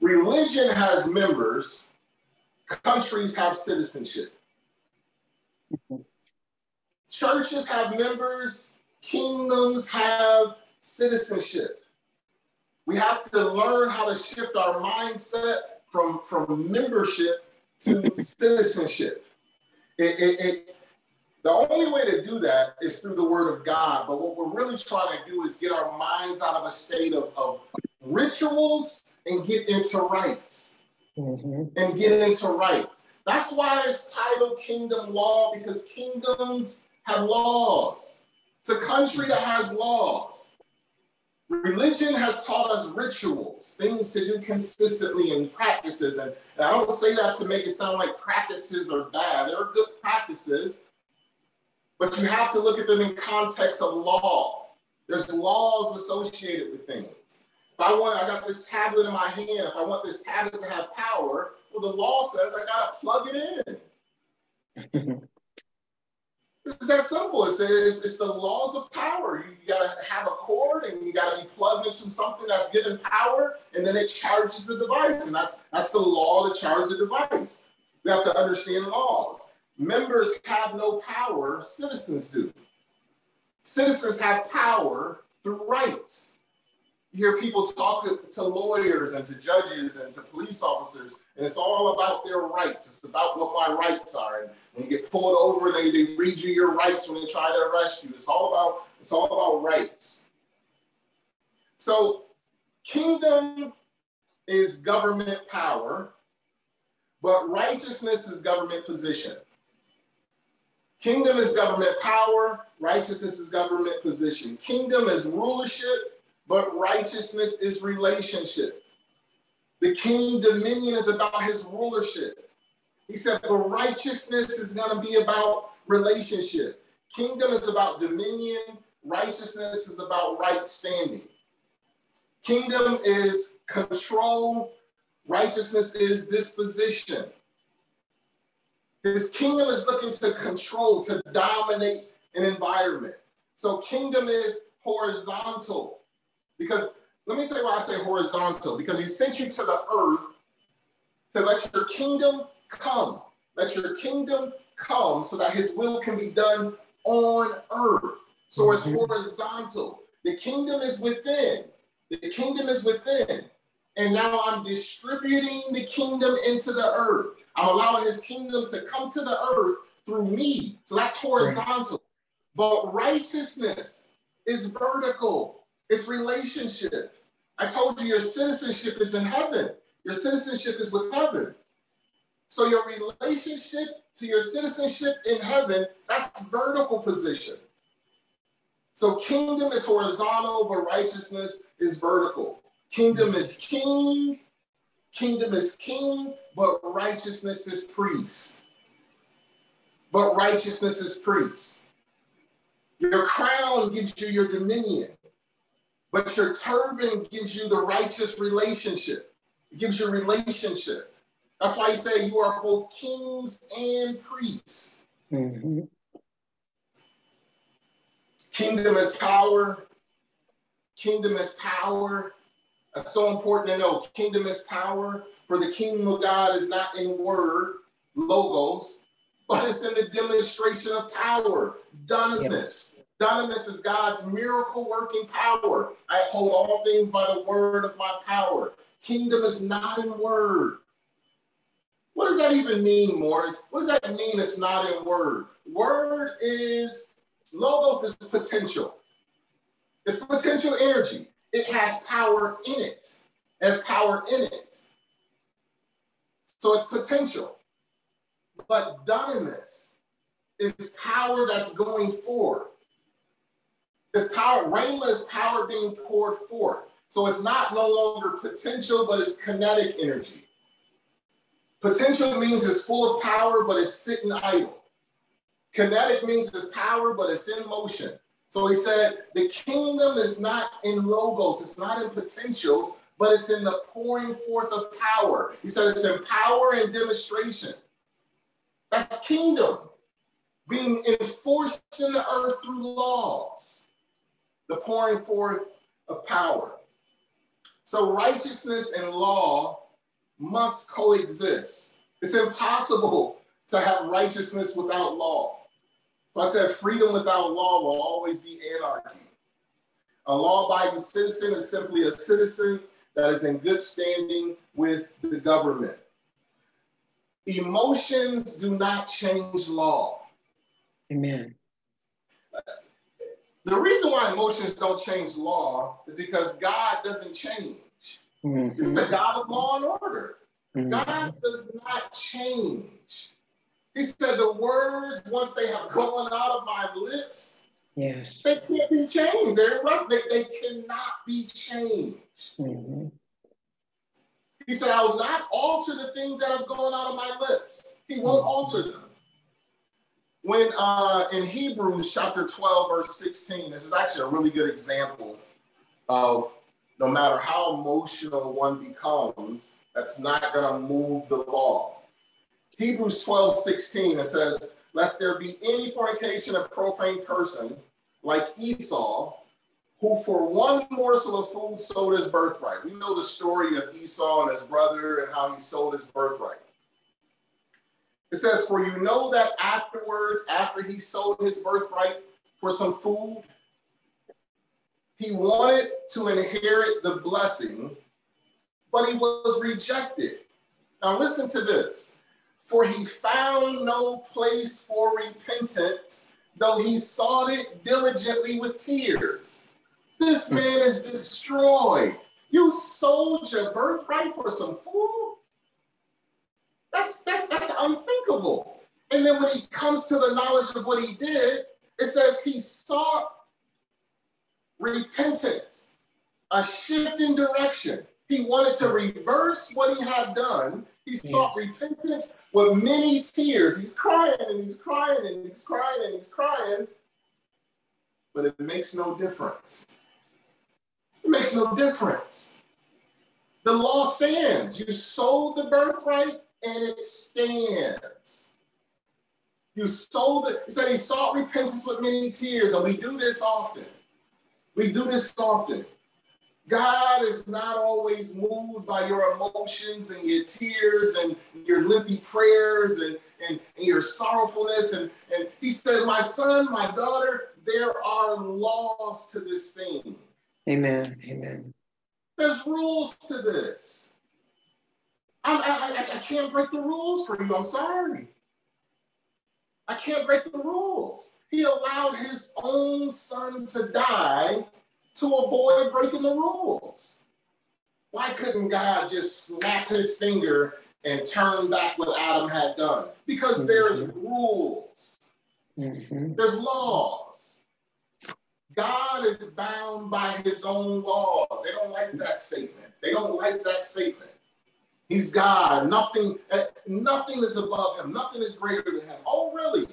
D: Religion has members, countries have citizenship. Churches have members, kingdoms have citizenship. We have to learn how to shift our mindset from, from membership to citizenship. It, it, it, the only way to do that is through the word of God. But what we're really trying to do is get our minds out of a state of, of rituals and get into rights. mm-hmm. and get into rights. That's why it's titled Kingdom Law, because kingdoms have laws. It's a country that has laws. Religion has taught us rituals, things to do consistently and practices. And, and I don't say that to make it sound like practices are bad. There are good practices, but you have to look at them in context of law. There's laws associated with things. If I want, I got this tablet in my hand. If I want this tablet to have power, well, the law says I gotta plug it in. [laughs] It's that simple. It's, it's, it's, the laws of power. You got to have a cord and you got to be plugged into something that's given power, and then it charges the device. And that's, that's the law to charge the device. We have to understand laws. Members have no power, citizens do. Citizens have power through rights. Hear people talk to lawyers and to judges and to police officers and it's all about their rights. It's about what my rights are. And when you get pulled over, they, they read you your rights when they try to arrest you. It's all about it's all about rights. So kingdom is government power, but righteousness is government position. Kingdom is government power, righteousness is government position. Kingdom is rulership, but righteousness is relationship. The king dominion is about his rulership. He said, but righteousness is going to be about relationship. Kingdom is about dominion. Righteousness is about right standing. Kingdom is control. Righteousness is disposition. His kingdom is looking to control, to dominate an environment. So kingdom is horizontal because let me tell you why I say horizontal, because he sent you to the earth to let your kingdom come. Let your kingdom come so that his will can be done on earth. So it's mm-hmm. horizontal. The kingdom is within. The kingdom is within. And now I'm distributing the kingdom into the earth. I'm allowing his kingdom to come to the earth through me. So that's horizontal. But righteousness is vertical. It's relationship. I told you your citizenship is in heaven. Your citizenship is with heaven. So your relationship to your citizenship in heaven, that's vertical position. So kingdom is horizontal, but righteousness is vertical. Kingdom is king, kingdom is king, but righteousness is priest. But righteousness is priest. Your crown gives you your dominion. But your turban gives you the righteous relationship. It gives you relationship. That's why you say you are both kings and priests. Mm-hmm. Kingdom is power. Kingdom is power. That's so important to know. Kingdom is power. For the kingdom of God is not in word, logos, but it's in the demonstration of power, dunamis. Dunamis is God's miracle working power. I hold all things by the word of my power. Kingdom is not in word. What does that even mean, Morris? What does that mean it's not in word? Word is, logos is potential. It's potential energy. It has power in it. it has power in it. So it's potential. But dunamis is power that's going forth. This power, is power being poured forth. So it's not no longer potential, but it's kinetic energy. Potential means it's full of power, but it's sitting idle. Kinetic means it's power, but it's in motion. So he said, the kingdom is not in logos, it's not in potential, but it's in the pouring forth of power. He said it's in power and demonstration. That's kingdom being enforced in the earth through laws the pouring forth of power. So righteousness and law must coexist. It's impossible to have righteousness without law. So I said freedom without law will always be anarchy. A law abiding citizen is simply a citizen that is in good standing with the government. Emotions do not change law.
C: Amen.
D: The reason why emotions don't change law is because God doesn't change. Mm-hmm. It's the God of law and order. Mm-hmm. God does not change. He said, The words, once they have gone out of my lips,
C: Yes.
D: They can't be changed. They're right. They, they cannot be changed.
C: Mm-hmm.
D: He said, I will not alter the things that have gone out of my lips. He won't alter them. When uh, in Hebrews chapter 12, verse 16, this is actually a really good example of no matter how emotional one becomes, that's not going to move the law. Hebrews 12, 16, it says, Lest there be any fornication of profane person like Esau, who for one morsel of food sold his birthright. We know the story of Esau and his brother and how he sold his birthright. It says, For you know that afterwards, after he sold his birthright for some food, he wanted to inherit the blessing, but he was rejected. Now, listen to this. For he found no place for repentance, though he sought it diligently with tears. This hmm. man is destroyed. You sold your birthright for some food? That's, that's, that's unthinkable. And then when he comes to the knowledge of what he did, it says he sought repentance, a shift in direction. He wanted to reverse what he had done. He yes. sought repentance with many tears. He's crying and he's crying and he's crying and he's crying, but it makes no difference. It makes no difference. The law stands. You sold the birthright and it stands. You sold it. He said he sought repentance with many tears, and we do this often. We do this often. God is not always moved by your emotions and your tears and your lengthy prayers and, and, and your sorrowfulness. And, and he said, My son, my daughter, there are laws to this thing.
C: Amen. Amen.
D: There's rules to this. I, I, I, can't break the rules for you. I'm sorry. I can't break the rules. He allowed his own son to die to avoid breaking the rules. Why couldn't God just snap his finger and turn back what Adam had done? Because mm-hmm. there's rules, mm-hmm. there's laws. God is bound by his own laws. They don't like that statement. They don't like that statement. He's God. Nothing, nothing is above him. Nothing is greater than him. Oh, really?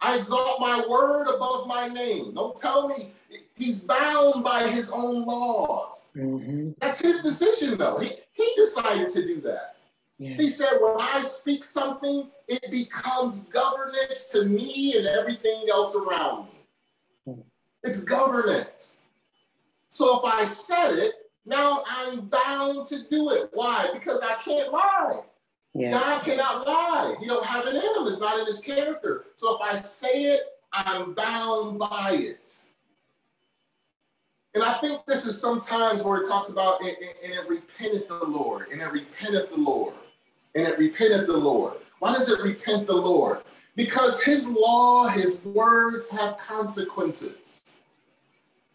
D: I exalt my word above my name. Don't tell me he's bound by his own laws. Mm-hmm. That's his decision, though. He, he decided to do that. He said, when I speak something, it becomes governance to me and everything else around me. Mm-hmm. It's governance. So if I said it, now I'm bound to do it. Why? Because I can't lie. Yes. God cannot lie. He don't have it in him. It's not in his character. So if I say it, I'm bound by it. And I think this is sometimes where it talks about, and, and it repenteth the Lord, and it repenteth the Lord, and it repenteth the Lord. Why does it repent the Lord? Because his law, his words have consequences.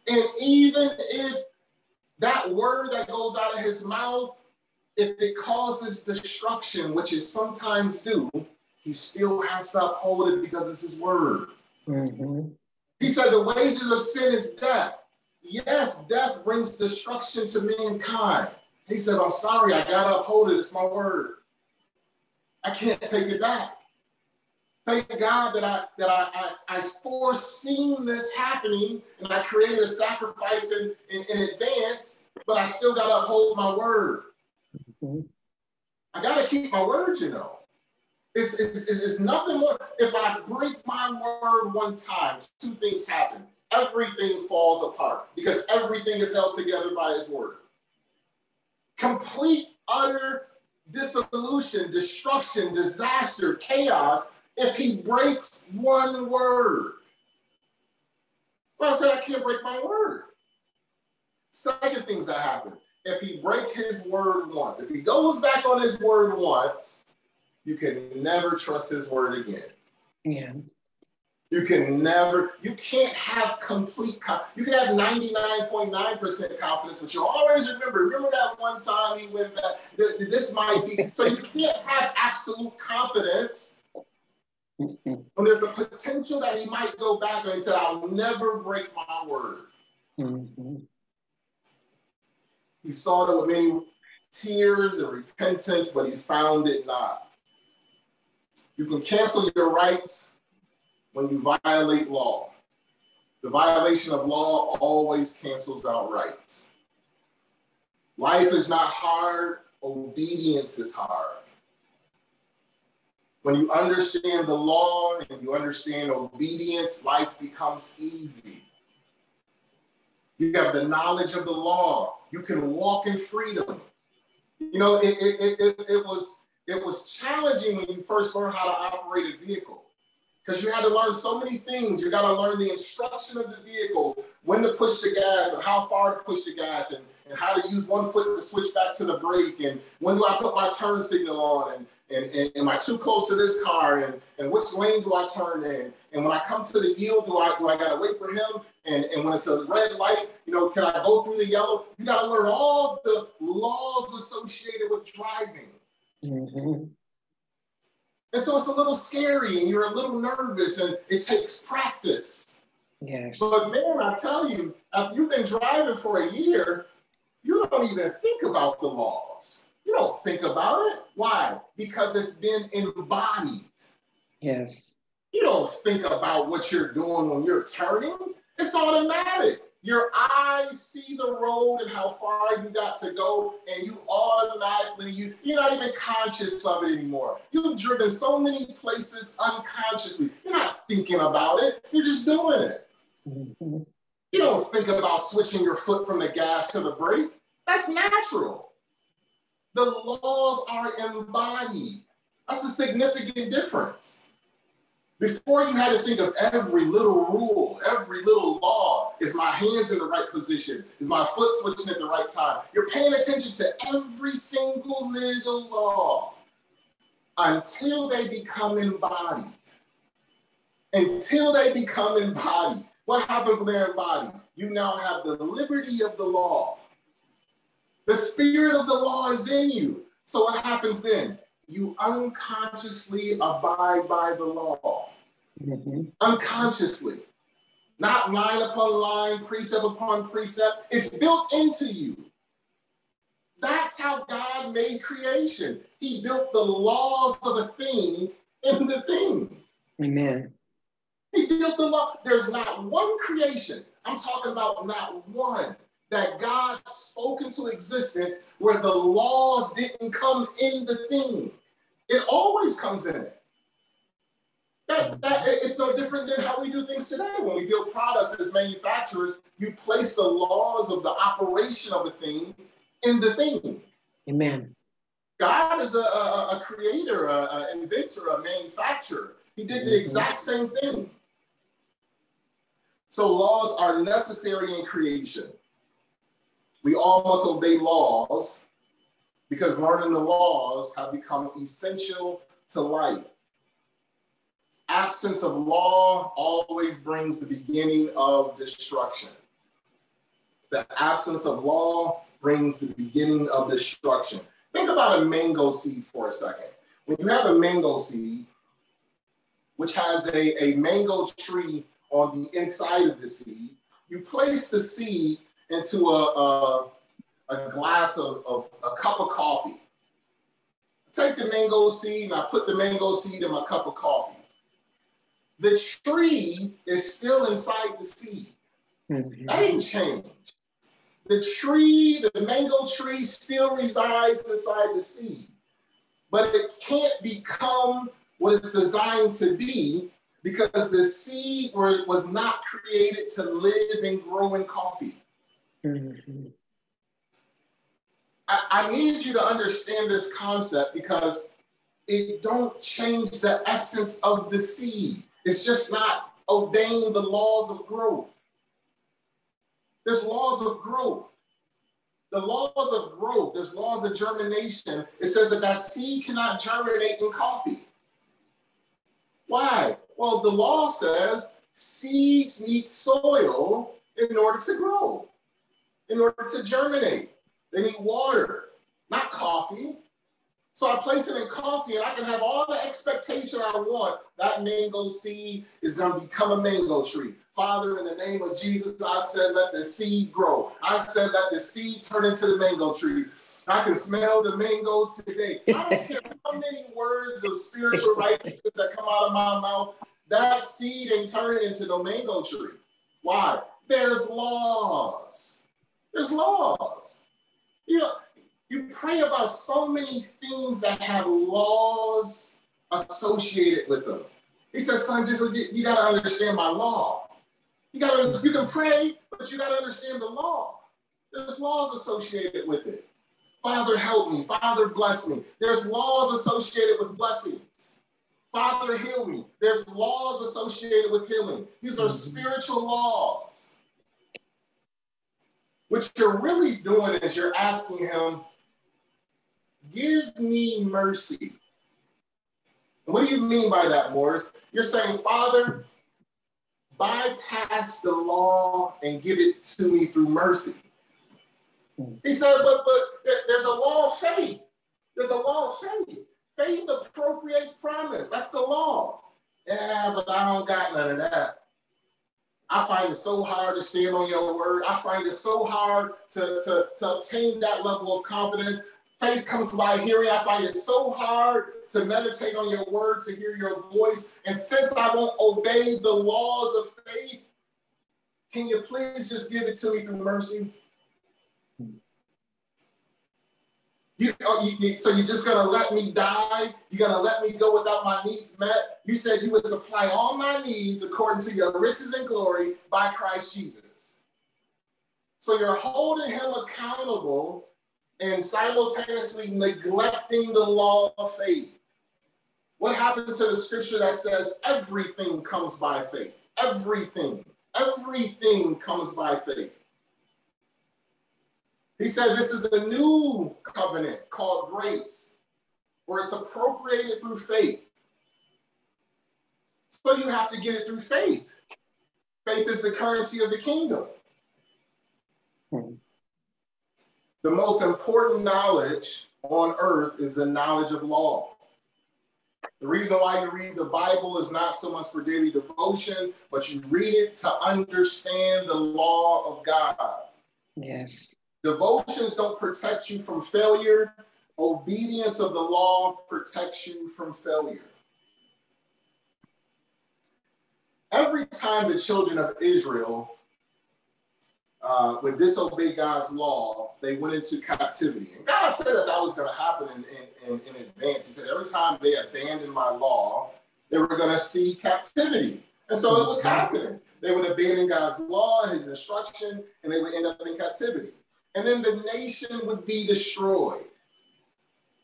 D: And even if that word that goes out of his mouth if it causes destruction, which it sometimes do, he still has to uphold it because it's his word. Mm-hmm. He said the wages of sin is death. Yes, death brings destruction to mankind. He said, I'm sorry, I gotta uphold it. It's my word. I can't take it back. Thank God that I that I, I, I foreseen this happening and I created a sacrifice in, in, in advance, but I still gotta uphold my word. Mm-hmm. I got to keep my word, you know. It's, it's, it's nothing more. If I break my word one time, two things happen. Everything falls apart because everything is held together by his word. Complete, utter dissolution, destruction, disaster, chaos if he breaks one word. I said, I can't break my word. Second things that happen if he break his word once. If he goes back on his word once, you can never trust his word again.
C: Yeah.
D: You can never, you can't have complete, you can have 99.9% confidence, but you always remember, remember that one time he went back, this might be, so you can't have absolute confidence. And there's a potential that he might go back and he said, I'll never break my word. Mm-hmm. He saw it with many tears and repentance, but he found it not. You can cancel your rights when you violate law. The violation of law always cancels out rights. Life is not hard, obedience is hard. When you understand the law and you understand obedience, life becomes easy. You have the knowledge of the law. You can walk in freedom. You know, it, it, it, it, was it was challenging when you first learned how to operate a vehicle because you had to learn so many things. You got to learn the instruction of the vehicle, when to push the gas and how far to push the gas, and, and how to use one foot to switch back to the brake, and when do I put my turn signal on, and and, and am I too close to this car? And, and which lane do I turn in? And when I come to the yield, do I do I gotta wait for him? And, and when it's a red light, you know, can I go through the yellow? You gotta learn all the laws associated with driving. Mm-hmm. And so it's a little scary and you're a little nervous and it takes practice.
C: Yes.
D: But man, I tell you, if you've been driving for a year, you don't even think about the laws. You don't think about it. Why? Because it's been embodied.
C: Yes.
D: You don't think about what you're doing when you're turning. It's automatic. Your eyes see the road and how far you got to go, and you automatically, you, you're not even conscious of it anymore. You've driven so many places unconsciously. You're not thinking about it, you're just doing it. Mm-hmm. You don't think about switching your foot from the gas to the brake. That's natural. The laws are embodied. That's a significant difference. Before you had to think of every little rule, every little law. Is my hands in the right position? Is my foot switching at the right time? You're paying attention to every single little law until they become embodied. Until they become embodied. What happens when they're embodied? You now have the liberty of the law. The spirit of the law is in you. So what happens then? You unconsciously abide by the law. Mm-hmm. Unconsciously. Not line upon line, precept upon precept. It's built into you. That's how God made creation. He built the laws of a thing in the thing.
C: Amen.
D: He built the law. There's not one creation. I'm talking about not one that God spoke into existence where the laws didn't come in the thing. It always comes in it. That, that, it's no different than how we do things today. When we build products as manufacturers, you place the laws of the operation of a thing in the thing.
C: Amen.
D: God is a, a, a creator, an inventor, a manufacturer. He did the mm-hmm. exact same thing. So laws are necessary in creation. We all must obey laws because learning the laws have become essential to life. Absence of law always brings the beginning of destruction. The absence of law brings the beginning of destruction. Think about a mango seed for a second. When you have a mango seed, which has a, a mango tree on the inside of the seed, you place the seed into a, a, a glass of, of a cup of coffee. I take the mango seed and I put the mango seed in my cup of coffee. The tree is still inside the seed. Mm-hmm. That didn't change. The tree, the mango tree, still resides inside the seed, but it can't become what it's designed to be because the seed was not created to live and grow in coffee. Mm-hmm. I, I need you to understand this concept because it don't change the essence of the seed. It's just not obeying the laws of growth. There's laws of growth. The laws of growth, there's laws of germination. It says that that seed cannot germinate in coffee. Why? Well, the law says seeds need soil in order to grow in order to germinate. They need water, not coffee. So I place it in coffee and I can have all the expectation I want. That mango seed is going to become a mango tree. Father, in the name of Jesus, I said, let the seed grow. I said, let the seed turn into the mango trees. I can smell the mangoes today. I don't [laughs] care how many words of spiritual righteousness that come out of my mouth. That seed ain't turning into no mango tree. Why? There's laws. There's laws. You know, you pray about so many things that have laws associated with them. He says, son, just you got to understand my law. You got to, you can pray, but you got to understand the law. There's laws associated with it. Father, help me. Father, bless me. There's laws associated with blessings. Father, heal me. There's laws associated with healing. These are mm-hmm. spiritual laws. What you're really doing is you're asking him, Give me mercy. What do you mean by that, Morris? You're saying, Father, bypass the law and give it to me through mercy. He said, but, but there's a law of faith. There's a law of faith. Faith appropriates promise. That's the law. Yeah, but I don't got none of that. I find it so hard to stand on your word. I find it so hard to, to, to obtain that level of confidence. Faith comes by hearing. I find it so hard to meditate on your word, to hear your voice. And since I won't obey the laws of faith, can you please just give it to me through mercy? Oh, you, you, so you're just gonna let me die? You're gonna let me go without my needs met? You said you would supply all my needs according to your riches and glory by Christ Jesus. So you're holding him accountable and simultaneously neglecting the law of faith. What happened to the scripture that says everything comes by faith? Everything, everything comes by faith. He said this is a new covenant called grace, where it's appropriated through faith. So you have to get it through faith. Faith is the currency of the kingdom. Hmm. The most important knowledge on earth is the knowledge of law. The reason why you read the Bible is not so much for daily devotion, but you read it to understand the law of God.
C: Yes.
D: Devotions don't protect you from failure. Obedience of the law protects you from failure. Every time the children of Israel uh, would disobey God's law, they went into captivity. And God said that that was going to happen in, in, in, in, advance. He said, every time they abandoned my law, they were going to see captivity. And so it was happening. They would abandon God's law, his instruction, and they would end up in captivity. And then the nation would be destroyed.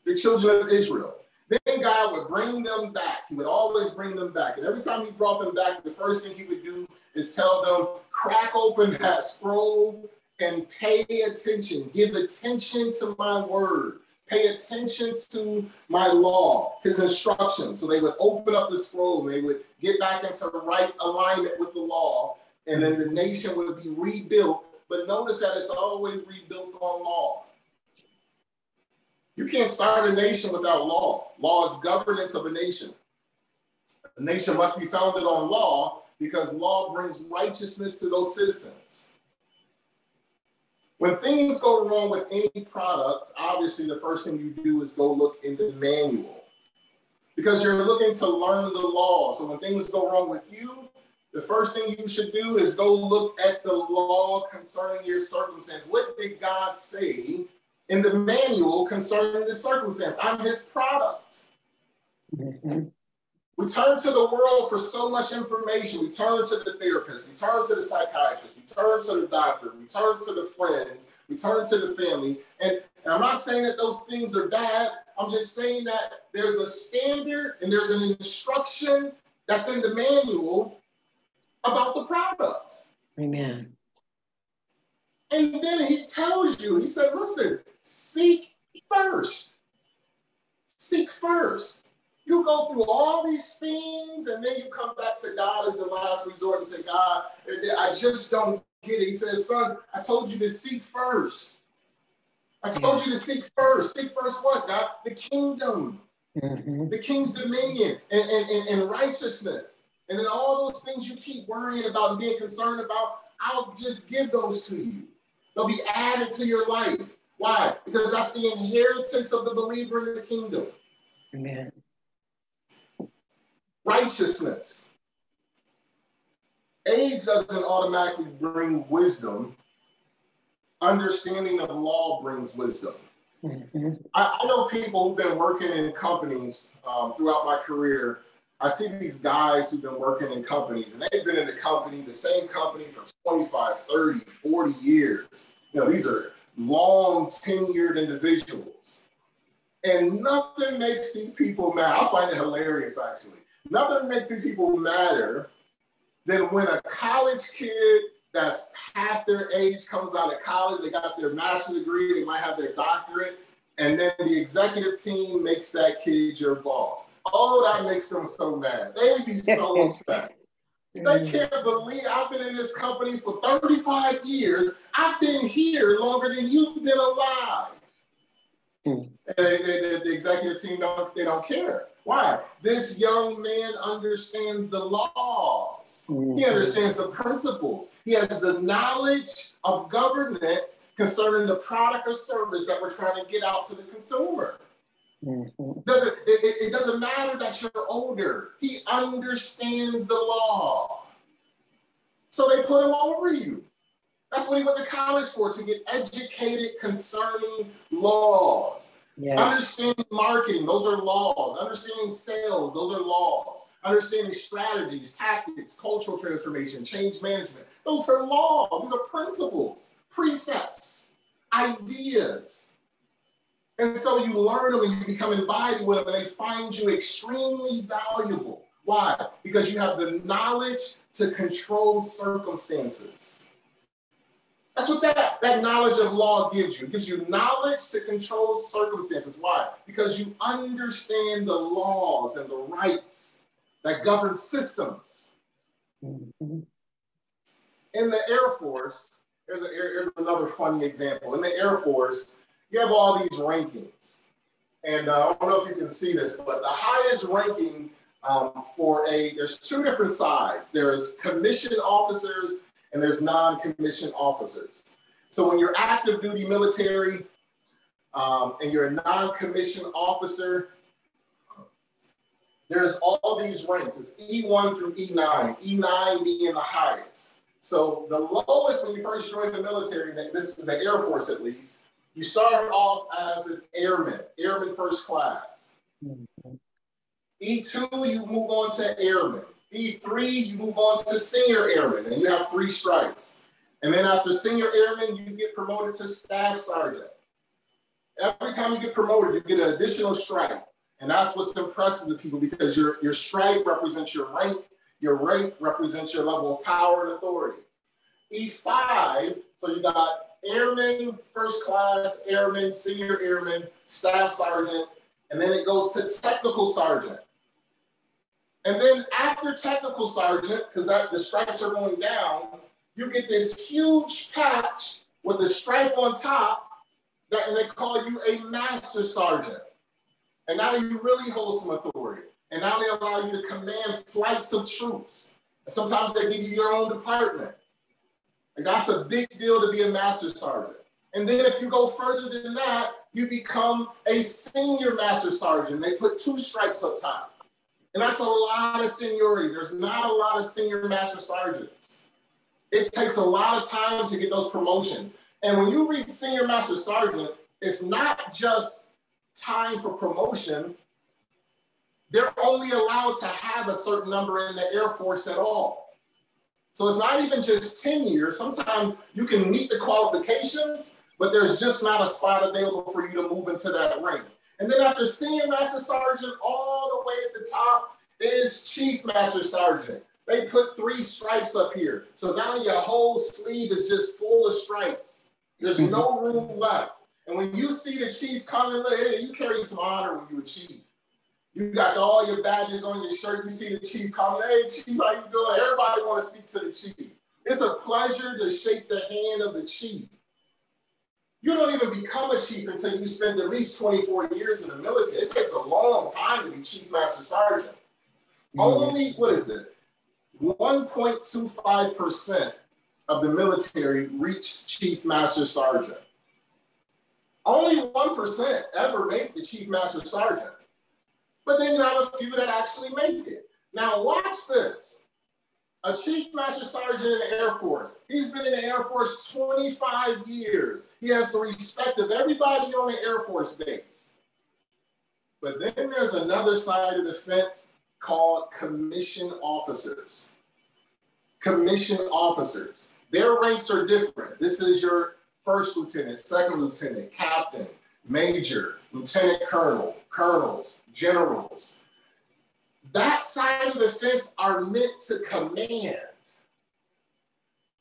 D: The children of Israel. Then God would bring them back. He would always bring them back. And every time he brought them back, the first thing he would do is tell them, crack open that scroll and pay attention. Give attention to my word. Pay attention to my law, his instructions. So they would open up the scroll and they would get back into the right alignment with the law. And then the nation would be rebuilt. But notice that it's always rebuilt on law. You can't start a nation without law. Law is governance of a nation. A nation must be founded on law because law brings righteousness to those citizens. When things go wrong with any product, obviously the first thing you do is go look in the manual because you're looking to learn the law. So when things go wrong with you, the first thing you should do is go look at the law concerning your circumstance. What did God say in the manual concerning the circumstance. I'm his product. Mm-hmm. We turn to the world for so much information. We turn to the therapist, we turn to the psychiatrist, we turn to the doctor, we turn to the friends, we turn to the family. And, and I'm not saying that those things are bad. I'm just saying that there's a standard and there's an instruction that's in the manual about the product.
C: Amen.
D: And then he tells you, he said, listen, seek first. Seek first. You go through all these things and then you come back to God as the last resort and say, God, I just don't get it. He says, son, I told you to seek first. I told you to seek first. Seek first what, God? The kingdom,
C: Mm-hmm.
D: the king's dominion, and, and, and, and righteousness. And then all those things you keep worrying about and being concerned about, I'll just give those to you. They'll be added to your life. Why? Because that's the inheritance of the believer in the kingdom.
C: Amen.
D: Righteousness. Age doesn't automatically bring wisdom. Understanding of law brings wisdom.
C: Mm-hmm.
D: I, I know people who've been working in companies um, throughout my career. I see these guys who've been working in companies and they've been in the company, the same company for 25, 30, 40 years. You know, these are long tenured individuals. And nothing makes these people mad. I find it hilarious, actually. Nothing makes these people madder than when a college kid that's half their age comes out of college, they got their master's degree, they might have their doctorate, and then the executive team makes that kid your boss. Oh, that makes them so mad. They be so [laughs] upset. They can't believe I've been in this company for 35 years. I've been here longer than you've been alive.
C: Hmm.
D: And they- they- the executive team don't they don't care. Why? This young man understands the laws. He
C: Mhm.
D: understands the principles. He has the knowledge of governance concerning the product or service that we're trying to get out to the consumer.
C: Mhm.
D: Doesn't it, it, it doesn't matter that you're older. He understands the law. So they put him over you. That's what he went to college for, to get educated concerning laws.
C: Yes.
D: Understanding marketing, those are laws. Understanding sales, those are laws. Understanding strategies, tactics, cultural transformation, change management, those are laws. These are principles, precepts, ideas. And so you learn them and you become embodied with them, and they find you extremely valuable. Why? Because you have the knowledge to control circumstances. That's what that, that knowledge of law gives you. It gives you knowledge to control circumstances. Why? Because you understand the laws and the rights that govern systems. In the Air Force, here's, a, here's another funny example. In the Air Force, you have all these rankings. And uh, I don't know if you can see this, but the highest ranking um, for a, there's two different sides. There's commissioned officers and there's non-commissioned officers. So when you're active duty military um, and you're a non-commissioned officer, there's all these ranks. It's E1 through E9, E9 being the highest. So the lowest when you first join the military, this is the Air Force at least, you start off as an airman, airman first class.
C: Mhm.
D: E2, you move on to airman. E3, you move on to senior airman, and you have three stripes. And then after senior airman, you get promoted to staff sergeant. Every time you get promoted, you get an additional stripe. And that's what's impressive to people because your, your stripe represents your rank, your rank represents your level of power and authority. E5, so you got airman, first class, airman, senior airman, staff sergeant, and then it goes to technical sergeant. And then after technical sergeant, because that the stripes are going down, you get this huge patch with the stripe on top, that, and they call you a master sergeant. And now you really hold some authority. And now they allow you to command flights of troops. And sometimes they give you your own department. And that's a big deal to be a master sergeant. And then if you go further than that, you become a senior master sergeant. They put two stripes up top. And that's a lot of seniority. There's not a lot of senior master sergeants. It takes a lot of time to get those promotions. And when you reach senior master sergeant, it's not just time for promotion. They're only allowed to have a certain number in the Air Force at all. So it's not even just 10 years. Sometimes you can meet the qualifications, but there's just not a spot available for you to move into that rank. And then after senior master sergeant, all the way at the top is chief master sergeant. They put three stripes up here. So now your whole sleeve is just full of stripes. There's [laughs] no room left. And when you see the chief coming, hey, you carry some honor when you achieve. You got all your badges on your shirt. You see the chief coming. Hey, chief, how you doing? Everybody want to speak to the chief. It's a pleasure to shake the hand of the chief. You don't even become a chief until you spend at least 24 years in the military. It takes a long time to be chief master sergeant. Mm-hmm. Only, what is it? 1.25% of the military reach chief master sergeant. Only 1% ever make the chief master sergeant. But then you have a few that actually make it. Now, watch this. A chief master sergeant in the Air Force. He's been in the Air Force 25 years. He has the respect of everybody on the Air Force base. But then there's another side of the fence called commission officers. Commission officers. Their ranks are different. This is your first lieutenant, second lieutenant, captain, major, lieutenant colonel, colonels, generals. That side of the fence are meant to command.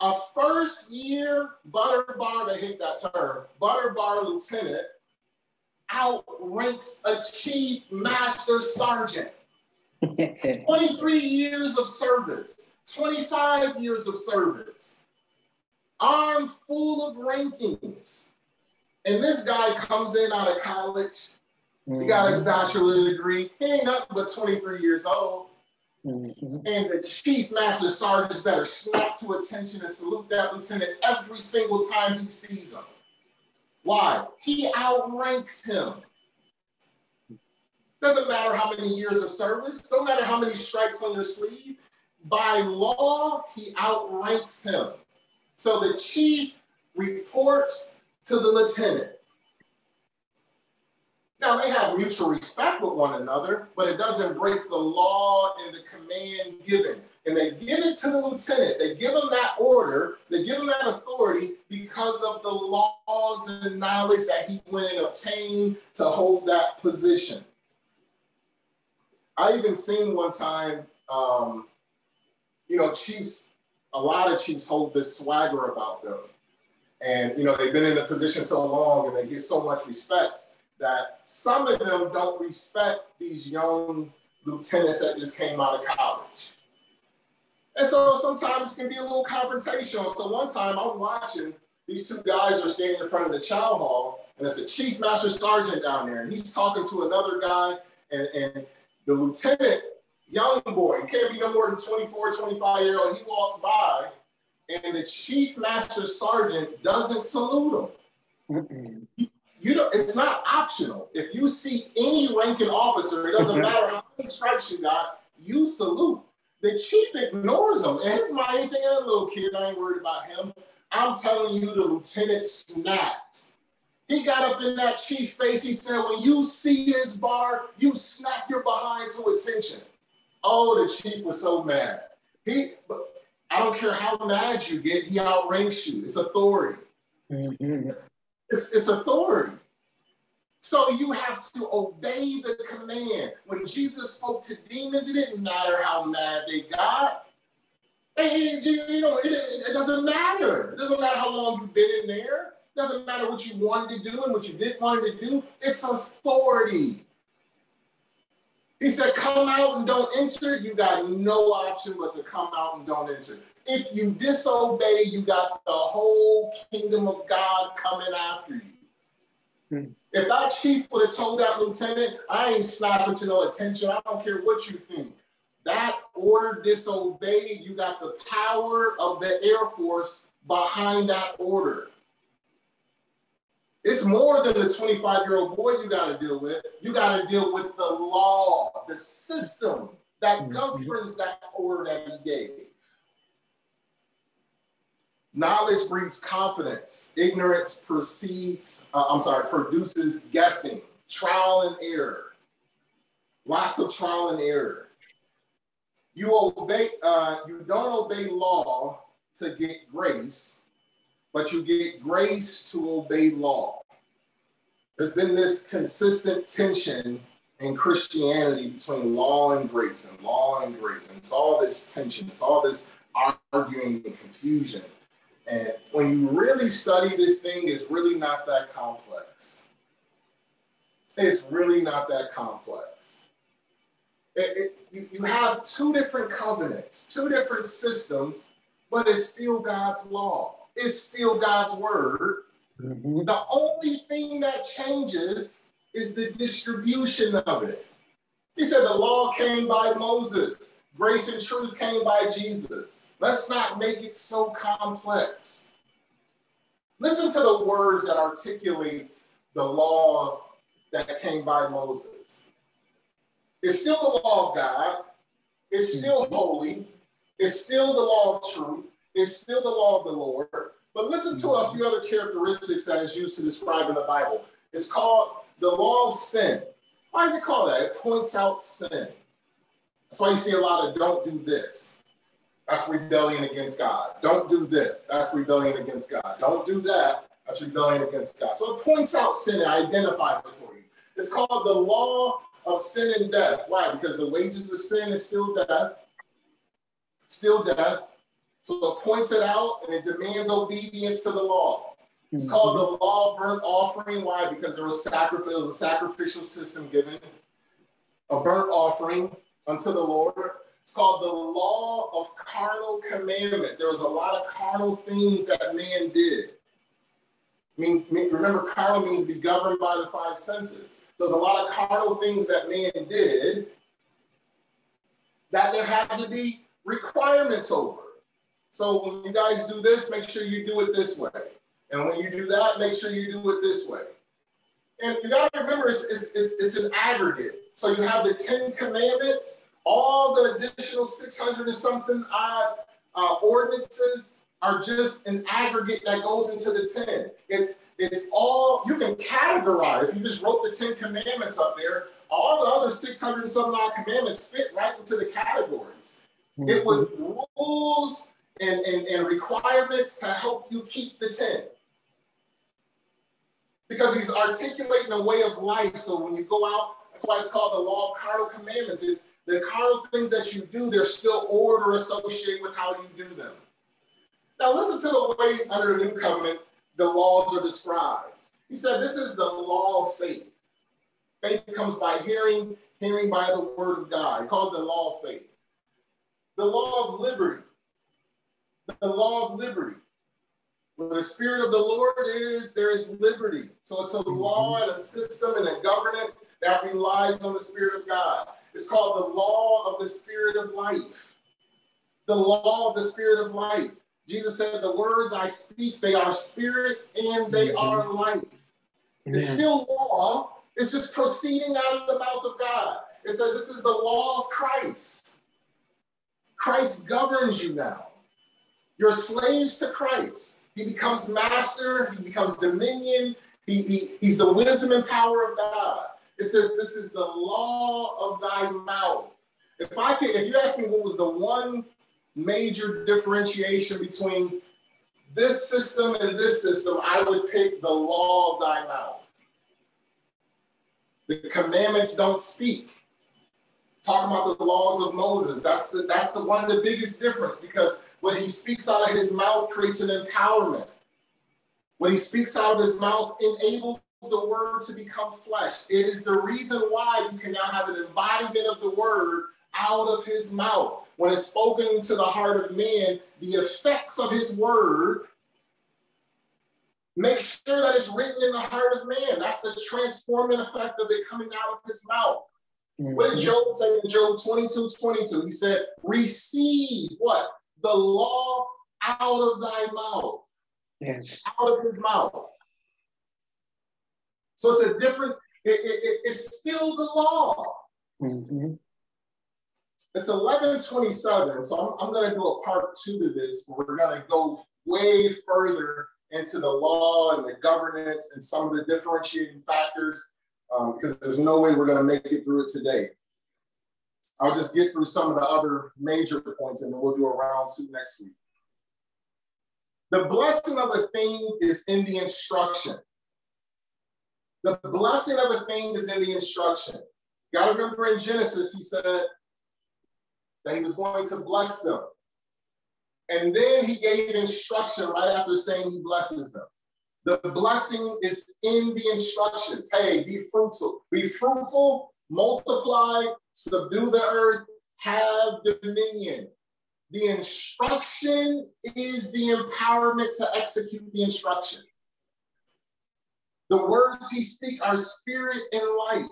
D: A first year butter bar, they hate that term, butter bar lieutenant outranks a chief master sergeant. [laughs] 23 years of service, 25 years of service, armed full of rankings. And this guy comes in out of college. Mm-hmm. He got his bachelor's degree. He ain't nothing but 23 years old. Mm-hmm. And the chief master sergeant better snap to attention and salute that lieutenant every single time he sees him. Why? He outranks him. Doesn't matter how many years of service, don't matter how many stripes on your sleeve. By law, he outranks him. So the chief reports to the lieutenant. Now they have mutual respect with one another, but it doesn't break the law and the command given. And they give it to the lieutenant. They give him that order. They give him that authority because of the laws and knowledge that he went and obtained to hold that position. I even seen one time, um, you know, chiefs a lot of chiefs hold this swagger about them. And, you know, they've been in the position so long and they get so much respect that some of them don't respect these young lieutenants that just came out of college. And so sometimes it can be a little confrontational. So one time I'm watching, these two guys are standing in front of the chow hall, and it's a chief master sergeant down there, and he's talking to another guy, and, and the lieutenant young boy, he can't be no more than 24, 25 year old. He walks by and the chief master sergeant doesn't salute him. You know, it's not optional. If you see any ranking officer, it doesn't [laughs] matter how many stripes you got, you salute. The chief ignores him. And his mind, anything a little kid, I ain't worried about him. I'm telling you, the lieutenant snapped. He got up in that chief face. He said, when you see this bar, you snap your behind to attention. Oh, the chief was so mad. He, I don't care how mad you get, he outranks you. It's authority. Mm-hmm. It's, it's authority. So you have to obey the command. When Jesus spoke to demons, it didn't matter how mad they got. You know, it, it doesn't matter. It doesn't matter how long you've been in there. It doesn't matter what you wanted to do and what you didn't want to do. It's authority. He said, Come out and don't enter. You got no option but to come out and don't enter. If you disobey, you got the whole kingdom of God coming after you. Hmm. If that chief would have told that lieutenant, I ain't snapping to no attention, I don't care what you think. That order disobeyed, you got the power of the Air Force behind that order. It's more than the 25 year old boy you got to deal with. You got to deal with the law, the system that mm-hmm. governs that order that he gave. Knowledge breeds confidence. Ignorance proceeds, uh, I'm sorry, produces guessing, trial and error. Lots of trial and error. You obey, uh, you don't obey law to get grace but you get grace to obey law. There's been this consistent tension in Christianity between law and grace and law and grace. And it's all this tension, it's all this arguing and confusion. And when you really study this thing, it's really not that complex. It's really not that complex. It, it, you, you have two different covenants, two different systems, but it's still God's law It's still God's word. Mm-hmm. The only thing that changes is the distribution of it. He said the law came by Moses, grace and truth came by Jesus. Let's not make it so complex. Listen to the words that articulates the law that came by Moses. It's still the law of God. It's hmm. still holy. It's still the law of truth. It's still the law of the Lord. But listen to a hmm. few other characteristics that is used to describe in the Bible. It's called the law of sin. Why is it called that? It points out sin. That's why you see a lot of don't do this. That's rebellion against God. Don't do this. That's rebellion against God. Don't do that. That's rebellion against God. So it points out sin and identifies it for you. It's called the law of sin and death. Why? Because the wages of sin is still death. Still death. So it points it out and it demands obedience to the law. It's mm-hmm. called the law of burnt offering. Why? Because there was sacrifice, it was a sacrificial system given, a burnt offering unto the Lord. It's called the law of carnal commandments. There was a lot of carnal things that man did. I mean, remember, carnal means be governed by the five senses. So there's a lot of carnal things that man did that there had to be requirements over. So when you guys do this, make sure you do it this way. And when you do that, make sure you do it this way. And you got to remember, it's, it's, it's, it's an aggregate. So you have the Ten Commandments, all the additional 600 and something odd uh, ordinances are just an aggregate that goes into the 10. It's, it's all, you can categorize, if you just wrote the 10 commandments up there, all the other 600 and some odd commandments fit right into the categories. Mm-hmm. It was rules and, and, and requirements to help you keep the 10 because he's articulating a way of life. So when you go out, that's why it's called the law of carnal commandments. Is the carnal things that you do, there's still order associated with how you do them. Now listen to the way under the new covenant the laws are described. He said, This is the law of faith. Faith comes by hearing, hearing by the word of God. He calls the law of faith. The law of liberty. The law of liberty. Where the Spirit of the Lord is, there is liberty. So it's a law and a system and a governance that relies on the Spirit of God. It's called the law of the Spirit of life. The law of the Spirit of life. Jesus said, The words I speak, they are spirit and they mm-hmm. are life. It's still law, it's just proceeding out of the mouth of God. It says this is the law of Christ. Christ governs you now. You're slaves to Christ. He becomes master, he becomes dominion, he, he, he's the wisdom and power of God. It says, This is the law of thy mouth. If I could, if you ask me what was the one major differentiation between this system and this system, I would pick the law of thy mouth. The commandments don't speak. Talking about the laws of Moses, that's the, that's the one of the biggest difference because what he speaks out of his mouth creates an empowerment. What he speaks out of his mouth enables the word to become flesh. It is the reason why you can now have an embodiment of the word out of his mouth. When it's spoken to the heart of man, the effects of his word make sure that it's written in the heart of man. That's the transforming effect of it coming out of his mouth. Mm-hmm. What did Job say in Job 22 22? He said, Receive what? The law out of thy mouth.
C: Yes.
D: Out of his mouth. So it's a different, it, it, it's still the law. Mm-hmm. It's 1127, so I'm, I'm going to do a part two to this. We're going to go way further into the law and the governance and some of the differentiating factors um, because there's no way we're going to make it through it today. I'll just get through some of the other major points and then we'll do a round two next week. The blessing of a thing is in the instruction. The blessing of a thing is in the instruction. You gotta remember in Genesis, he said that he was going to bless them. And then he gave instruction right after saying he blesses them. The blessing is in the instructions. Hey, be fruitful, be fruitful, multiply, subdue the earth, have dominion. The instruction is the empowerment to execute the instruction. The words he speaks are spirit and life.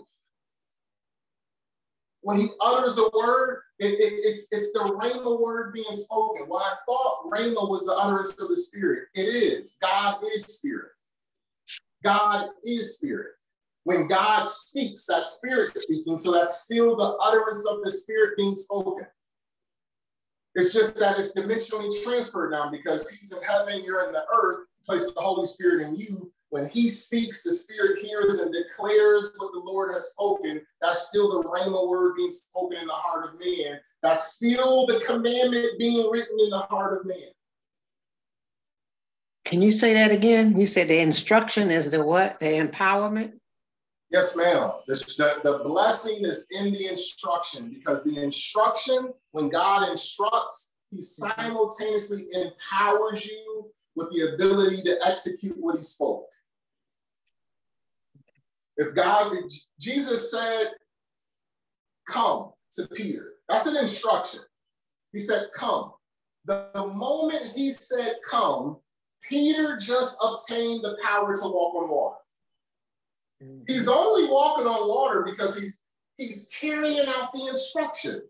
D: When he utters a word, it, it, it's, it's the rhema word being spoken. Well, I thought rhema was the utterance of the spirit. It is. God is spirit. God is spirit. When God speaks, that spirit speaking, so that's still the utterance of the spirit being spoken. It's just that it's dimensionally transferred now because he's in heaven, you're in the earth, place the Holy Spirit in you. When he speaks, the Spirit hears and declares what the Lord has spoken. That's still the rhema word being spoken in the heart of man. That's still the commandment being written in the heart of man.
C: Can you say that again? You said the instruction is the what? The empowerment?
D: Yes, ma'am. The, the, blessing is in the instruction because the instruction, when God instructs, He simultaneously empowers you with the ability to execute what He spoke. If God, Jesus said, Come to Peter, that's an instruction. He said, Come. The, the moment He said, Come, Peter just obtained the power to walk on water. Mm-hmm. He's only walking on water because he's he's carrying out the instruction.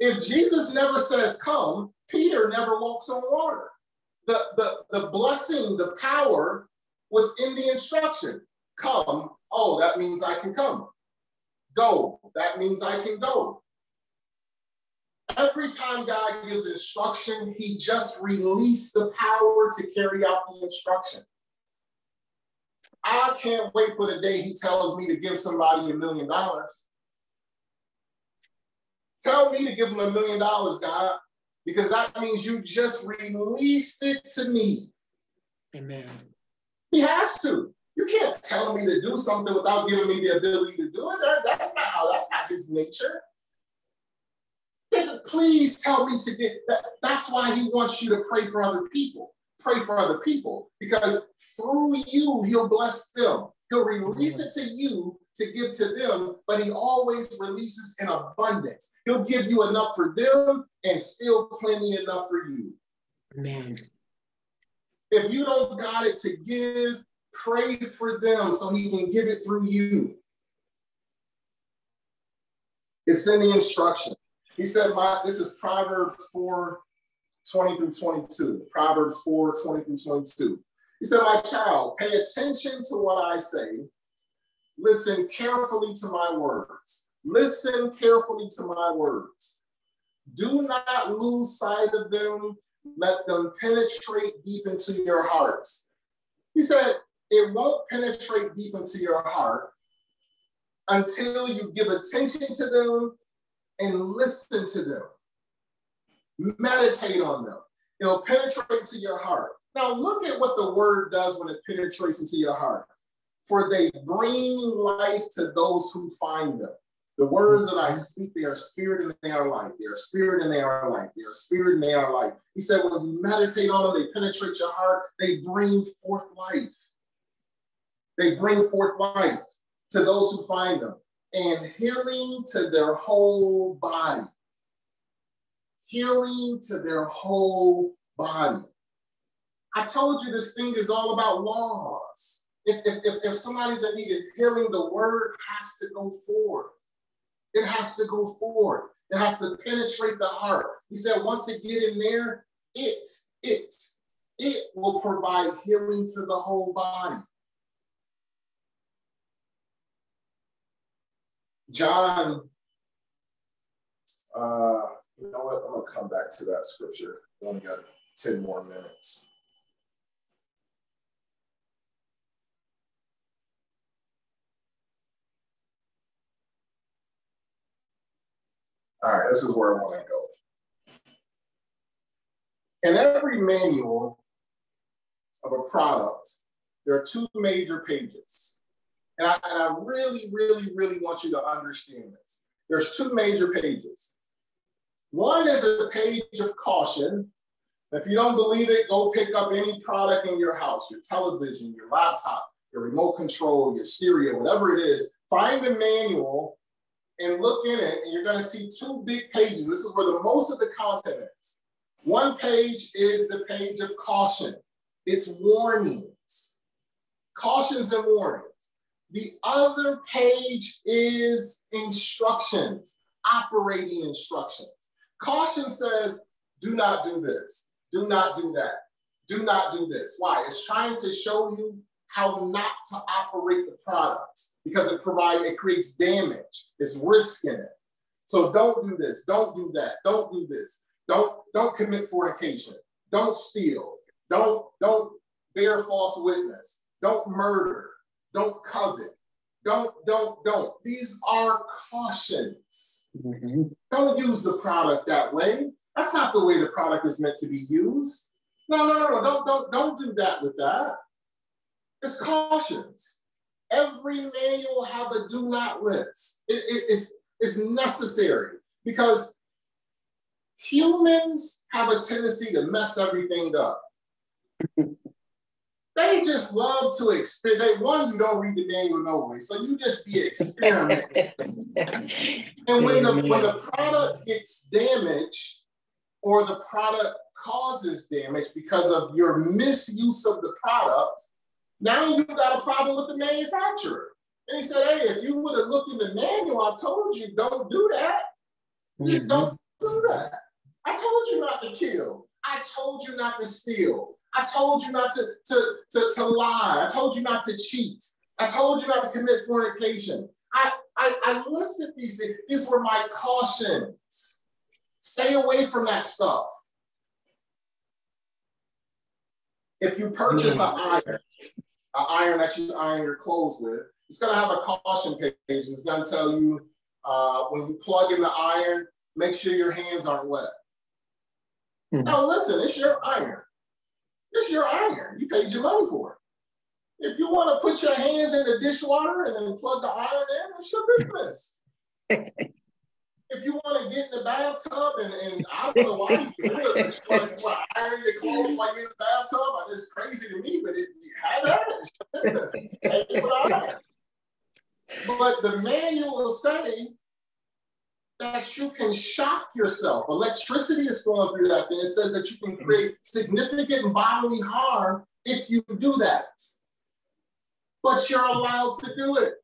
D: If Jesus never says come, Peter never walks on water. The, the, the blessing, the power was in the instruction. Come, oh, that means I can come. Go, that means I can go. Every time God gives instruction, he just released the power to carry out the instruction. I can't wait for the day he tells me to give somebody a million dollars. Tell me to give him a million dollars, God, because that means you just released it to me.
C: Amen.
D: He has to. You can't tell me to do something without giving me the ability to do it. That, that's not how, that's not his nature. Please tell me to get that. That's why he wants you to pray for other people pray for other people because through you, he'll bless them. He'll release it to you to give to them, but he always releases in abundance. He'll give you enough for them and still plenty enough for you.
C: Amen.
D: If you don't got it to give, pray for them so he can give it through you. It's in the instruction. He said, My this is Proverbs 4 20 through 22. Proverbs 4 20 through 22. He said, My child, pay attention to what I say. Listen carefully to my words. Listen carefully to my words. Do not lose sight of them. Let them penetrate deep into your hearts. He said, It won't penetrate deep into your heart until you give attention to them and listen to them. Meditate on them. It'll penetrate to your heart. Now, look at what the word does when it penetrates into your heart. For they bring life to those who find them. The words that I speak, they are spirit and they are life. They are spirit and they are life. They are spirit and they are life. He said, when you meditate on them, they penetrate your heart, they bring forth life. They bring forth life to those who find them and healing to their whole body healing to their whole body. I told you this thing is all about laws. If, if, if, if somebody's need of healing, the word has to go forth. It has to go forward. It has to penetrate the heart. He said, once it get in there, it, it, it will provide healing to the whole body. John uh, you know what? I'm going to come back to that scripture. We only got 10 more minutes. All right, this is where I want to go. In every manual of a product, there are two major pages. And I, and I really, really, really want you to understand this. There's two major pages. One is a page of caution. If you don't believe it, go pick up any product in your house, your television, your laptop, your remote control, your stereo, whatever it is. Find the manual and look in it, and you're going to see two big pages. This is where the most of the content is. One page is the page of caution. It's warnings. cautions and warnings. The other page is instructions, operating instructions. Caution says, do not do this, do not do that, do not do this. Why? It's trying to show you how not to operate the product because it provides, it creates damage. It's risk in it. So don't do this, don't do that, don't do this, don't don't commit fornication, don't steal, don't don't bear false witness, don't murder, don't covet, don't don't don't. These are cautions. Mm-hmm. Don't use the product that way. That's not the way the product is meant to be used. No, no, no, no. Don't don't don't do that with that. It's cautions. Every manual have a do not list. It, it, it's, it's necessary because humans have a tendency to mess everything up. [laughs] they just love to experiment. They one, you don't read the manual no way, so you just be experimenting. and when the [laughs] when the product gets damaged or the product causes damage because of your misuse of the product, now you've got a problem with the manufacturer. And he said, hey, if you would have looked in the manual, I told you don't do that. Mm-hmm. Don't do that. I told you not to kill. I told you not to steal. I told you not to, to, to, to lie. I told you not to cheat. I told you not to commit fornication. I, I, I listed these things. These were my cautions. Stay away from that stuff. If you purchase mm-hmm. an iron, an iron that you iron your clothes with. It's going to have a caution page. It's going to tell you uh, when you plug in the iron, make sure your hands aren't wet. Mm-hmm. Now, listen, it's your iron. It's your iron. You paid your money for it. If you want to put your hands in the dishwater and then plug the iron in, it's your business. [laughs] if you want to get in the bathtub and, and I don't know why you do it, you iron your clothes while you're in the bathtub, it's crazy to me, but it, have at it. It's business. [laughs] but the manual will say that you can shock yourself. Electricity is flowing through that thing. It says that you can create significant bodily harm if you do that. But you're allowed to do it.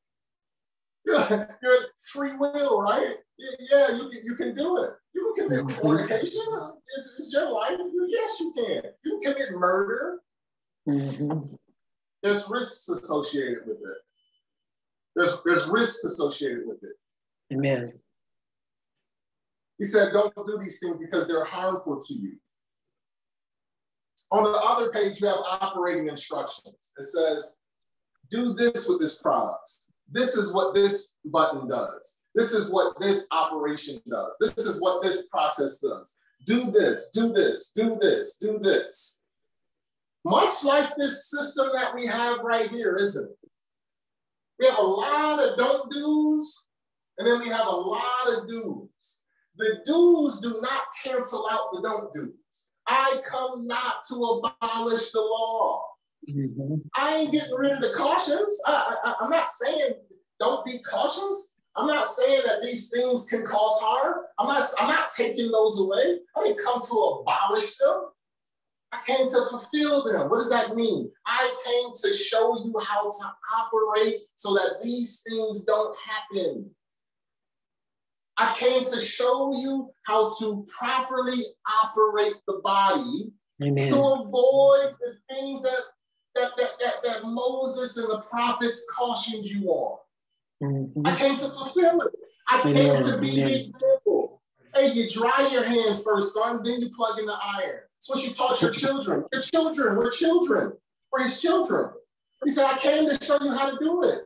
D: You're, you're free will, right? Yeah, you can, you can do it. You can commit mm-hmm. fornication. It's, it's your life. Yes, you can. You can commit murder. Mm-hmm. There's risks associated with it. There's, there's risks associated with it.
C: Amen.
D: He said, don't do these things because they're harmful to you. On the other page, you have operating instructions. It says, do this with this product. This is what this button does. This is what this operation does. This is what this process does. Do this, do this, do this, do this. Much like this system that we have right here, isn't it? We have a lot of don't do's, and then we have a lot of do's. The do's do not cancel out the don't do's. I come not to abolish the law. Mm-hmm. I ain't getting rid of the cautions. I, I, I'm not saying don't be cautious. I'm not saying that these things can cause harm. I'm not, I'm not taking those away. I didn't come to abolish them. I came to fulfill them. What does that mean? I came to show you how to operate so that these things don't happen. I came to show you how to properly operate the body Amen. to avoid the things that, that, that, that, that Moses and the prophets cautioned you on. Mm-hmm. I came to fulfill it. I Amen. came to be Amen. the example. Hey, you dry your hands first, son, then you plug in the iron. That's what you taught your children. Your children, we're children. We're his children. He said, I came to show you how to do it.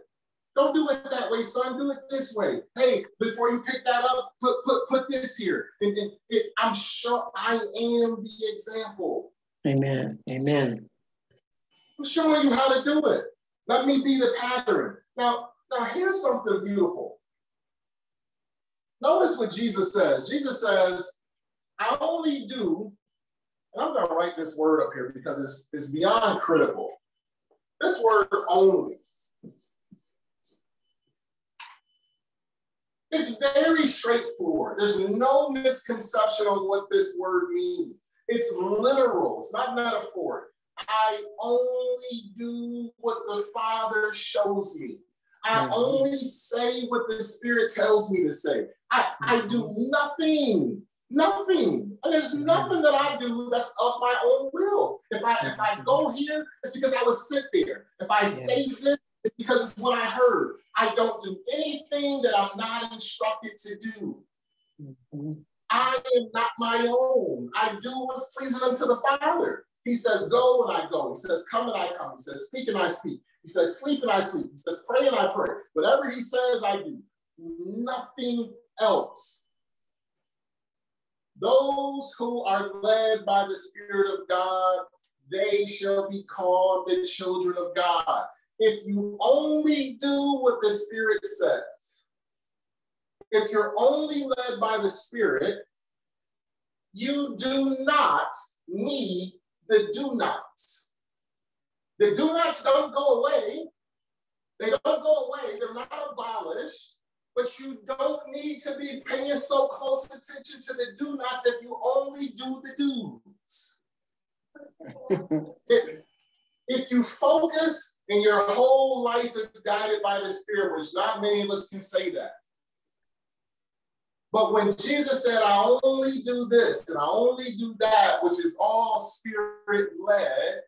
D: Don't do it that way, son. Do it this way. Hey, before you pick that up, put put put this here. And, and it, I'm sure I am the example.
C: Amen. Amen.
D: I'm showing you how to do it. Let me be the pattern. Now, now here's something beautiful. Notice what Jesus says. Jesus says, I only do, and I'm going to write this word up here because it's, it's beyond critical. This word only. It's very straightforward. There's no misconception on what this word means. It's literal, it's not metaphoric. I only do what the Father shows me. I
C: Mhm.
D: only say what the Spirit tells me to say. I, I mm-hmm. do nothing, nothing. And there's mm-hmm. nothing that I do that's of my own will. If I if I mm-hmm. go here, it's because I was sent there. If I say this, it's because it's what I heard. I don't do anything that I'm not instructed to do.
C: Mhm.
D: I am not my own. I do what's pleasing unto the Father. He says, Go and I go. He says, Come and I come. He says, Speak and I speak. He says, Sleep and I sleep. He says, Pray and I pray. Whatever he says, I do. Nothing else. Those who are led by the Spirit of God, they shall be called the children of God. If you only do what the Spirit says, if you're only led by the Spirit, you do not need the do nots. The do nots don't go away. They don't go away. They're not abolished. But you don't need to be paying so close attention to the do nots if you only do the do's. If, [laughs] if you focus and your whole life is guided by the Spirit, which not many of us can say that. But when Jesus said, I only do this and I only do that, which is all spirit led,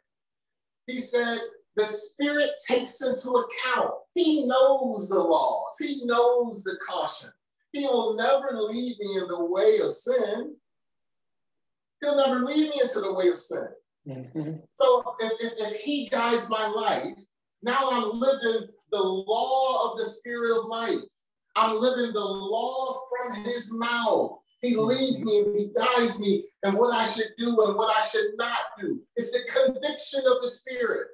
D: he said, the spirit takes into account. He knows the laws, he knows the caution. He will never lead me in the way of sin. He'll never lead me into the way of sin.
C: Mhm.
D: So if, if, if he guides my life, now I'm living the law of the spirit of life. I'm living the law from his mouth. He leads me and he guides me and what I should do and what I should not do. It's the conviction of the spirit.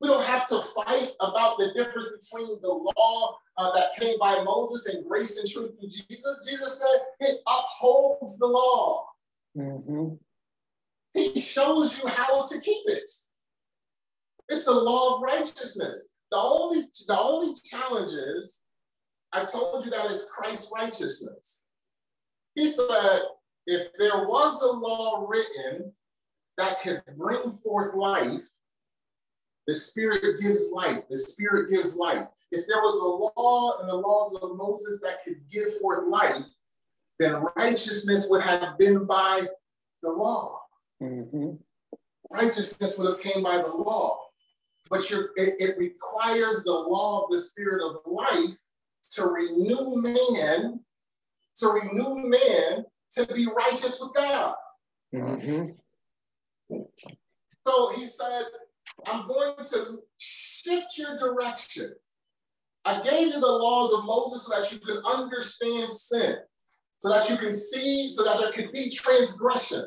D: We don't have to fight about the difference between the law uh, that came by Moses and grace and truth through Jesus. Jesus said it upholds the law.
C: Mhm.
D: He shows you how to keep it. It's the law of righteousness. The only, the only challenge is, I told you that is Christ's righteousness. He said, if there was a law written that could bring forth life, the Spirit gives life. The Spirit gives life. If there was a law and the laws of Moses that could give forth life, then righteousness would have been by the law
C: Mhm.
D: righteousness would have came by the law. But you're, it, it requires the law of the spirit of life to renew man, to renew man to be righteous with God.
C: Mhm.
D: So he said, I'm going to shift your direction. I gave you the laws of Moses so that you can understand sin, so that you can see, so that there can be transgression.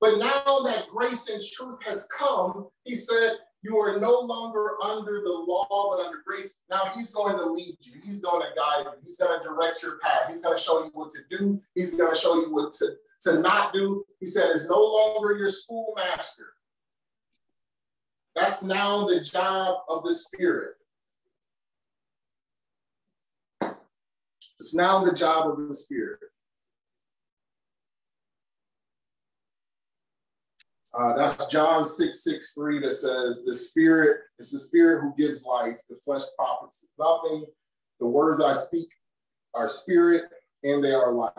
D: But now that grace and truth has come, he said, you are no longer under the law, but under grace. Now he's going to lead you. He's going to guide you. He's going to direct your path. He's going to show you what to do. He's going to show you what to, to not do. He said, it's no longer your schoolmaster. That's now the job of the Spirit. It's now the job of the Spirit. Uh, that's John 6 6 3 that says, The Spirit it's the Spirit who gives life, the flesh profits nothing. The words I speak are spirit and they are life.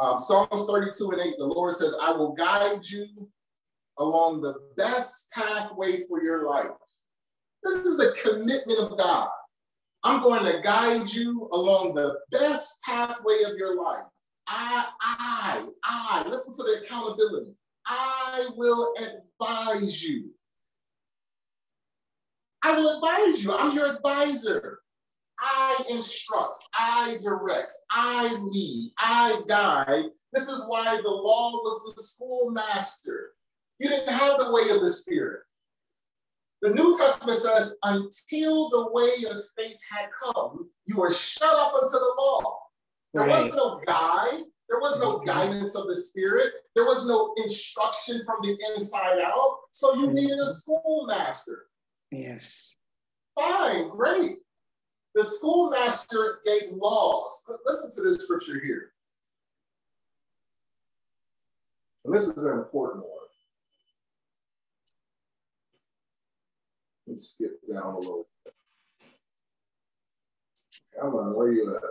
D: Um, Psalms 32 and 8, the Lord says, I will guide you along the best pathway for your life. This is a commitment of God. I'm going to guide you along the best pathway of your life. I, I, I, listen to the accountability. I will advise you. I will advise you. I'm your advisor. I instruct, I direct, I lead, I guide. This is why the law was the schoolmaster. You didn't have the way of the Spirit. The New Testament says, until the way of faith had come, you were shut up unto the law. There
C: Right.
D: was no guide. There was no guidance of the Spirit. There was no instruction from the inside out. So you needed a schoolmaster.
C: Yes.
D: Fine, great. The schoolmaster gave laws. Listen to this scripture here. And this is an important one. Let's skip down a little bit. Come on, where you at?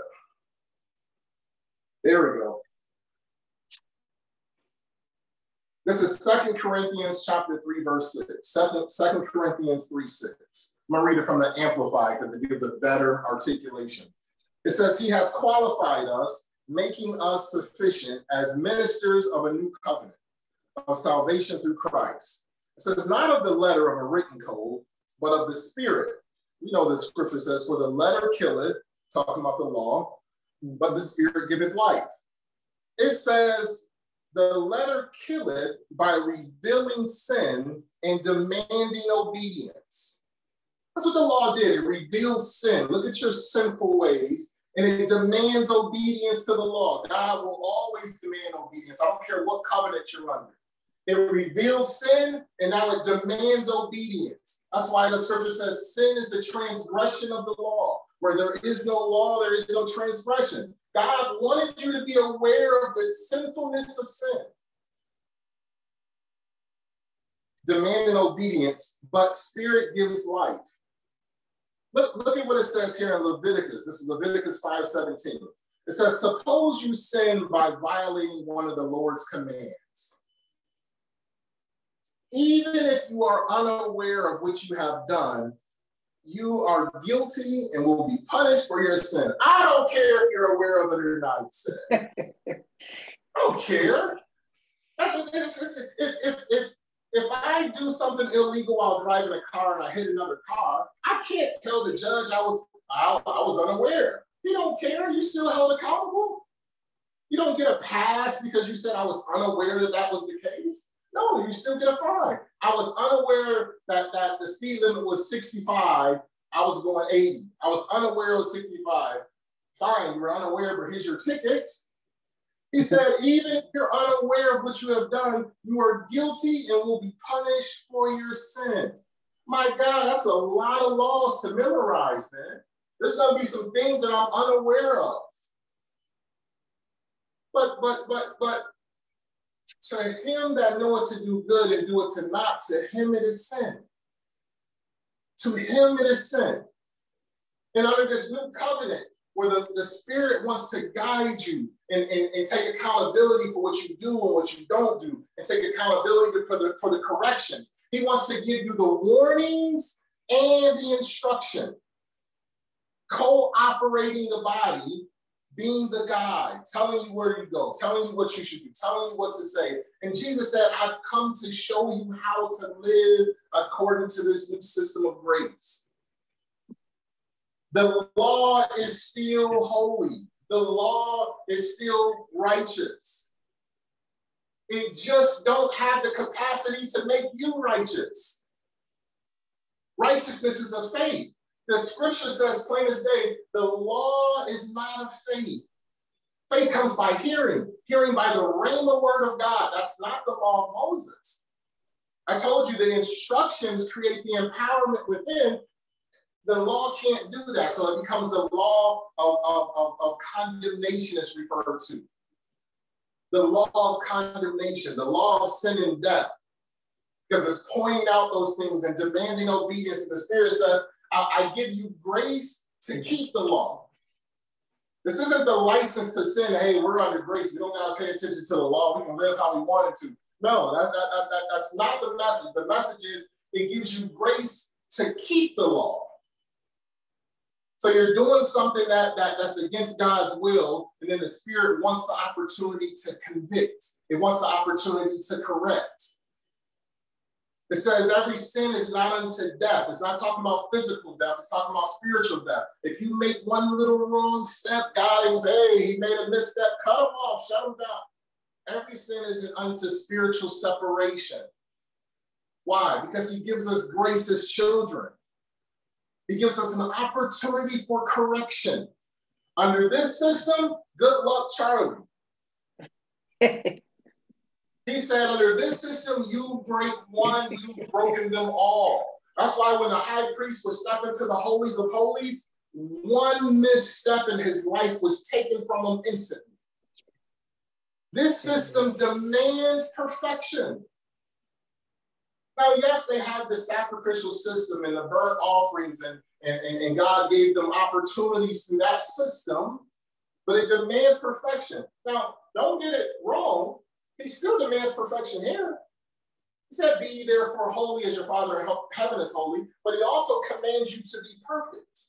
D: There we go. This is Second Corinthians chapter 3, verse 6. 2 Corinthians 3, 6. I'm going to read it from the Amplified because it gives a better articulation. It says, He has qualified us, making us sufficient as ministers of a new covenant of salvation through Christ. It says, Not of the letter of a written code, but of the Spirit. We know the scripture says, For the letter killeth, talking about the law, but the Spirit giveth life. It says, the letter killeth by revealing sin and demanding obedience. That's what the law did. It revealed sin. Look at your sinful ways, and it demands obedience to the law. God will always demand obedience. I don't care what covenant you're under. It reveals sin, and now it demands obedience. That's why the scripture says sin is the transgression of the law. Where there is no law, there is no transgression. God wanted you to be aware of the sinfulness of sin. Demanding obedience, but spirit gives life. Look, look at what it says here in Leviticus. This is Leviticus 5:17. It says, suppose you sin by violating one of the Lord's commands. Even if you are unaware of what you have done, you are guilty and will be punished for your sin. I don't care if you're aware of it or not, it said. [laughs] I don't care. If, if, if, if I do something illegal while driving a car and I hit another car, I can't tell the judge I was I, I was unaware. You don't care. You still held accountable. You don't get a pass because you said I was unaware that that was the case. No, you still get a fine. I was unaware that, that the speed limit was 65. I was going 80. I was unaware it was 65. Fine, you were unaware, but here's your ticket. He [laughs] said, even if you're unaware of what you have done, you are guilty and will be punished for your sin. My God, that's a lot of laws to memorize, man. There's gonna be some things that I'm unaware of. But but but but to him that knoweth to do good and do it to not, to him it is sin. To him it is sin. And under this new covenant, where the, the Spirit wants to guide you and, and, and take accountability for what you do and what you don't do, and take accountability for the, for the corrections. He wants to give you the warnings and the instruction, co-operating the body being the guide, telling you where you go, telling you what you should do, telling you what to say. And Jesus said, I've come to show you how to live according to this new system of grace. The law is still holy. The law is still righteous. It just don't have the capacity to make you righteous. Righteousness is a faith. The scripture says, plain as day, the law is not of faith. Faith comes by hearing, hearing by the rhema word of God. That's not the law of Moses. I told you the instructions create the empowerment within. The law can't do that. So it becomes the law of, of, of, of condemnation, is referred to. The law of condemnation, the law of sin and death because it's pointing out those things and demanding obedience. And the Spirit says, I, I give you grace to keep the law. This isn't the license to sin. Hey, we're under grace. We don't got to pay attention to the law. We can live how we wanted to. No, that, that, that, that's not the message. The message is it gives you grace to keep the law. So you're doing something that, that that's against God's will, and then the Spirit wants the opportunity to convict. It wants the opportunity to correct. It says every sin is not unto death. It's not talking about physical death. It's talking about spiritual death. If you make one little wrong step, God is, hey, he made a misstep, cut him off, shut him down. Every sin is unto spiritual separation. Why? Because he gives us grace as children. He gives us an opportunity for correction. Under this system, good luck, Charlie. [laughs] He said, under this system, you break one, you've broken them all. That's why when the high priest was stepping into the holies of holies, one misstep in his life was taken from him instantly. This system demands perfection. Now, yes, they had the sacrificial system and the burnt offerings, and, and, and God gave them opportunities through that system, but it demands perfection. Now, don't get it wrong. He still demands perfection here. He said, Be therefore holy as your Father in heaven is holy, but he also commands you to be perfect.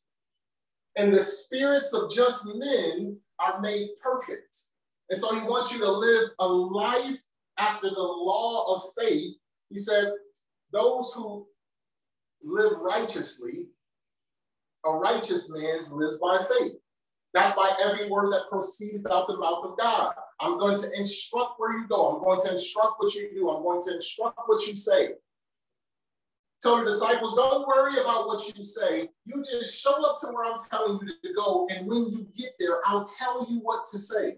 D: And the spirits of just men are made perfect. And so he wants you to live a life after the law of faith. He said, Those who live righteously, a righteous man lives by faith. That's by every word that proceeds out the mouth of God. I'm going to instruct where you go. I'm going to instruct what you do. I'm going to instruct what you say. Tell the disciples, don't worry about what you say. You just show up to where I'm telling you to go. And when you get there, I'll tell you what to say.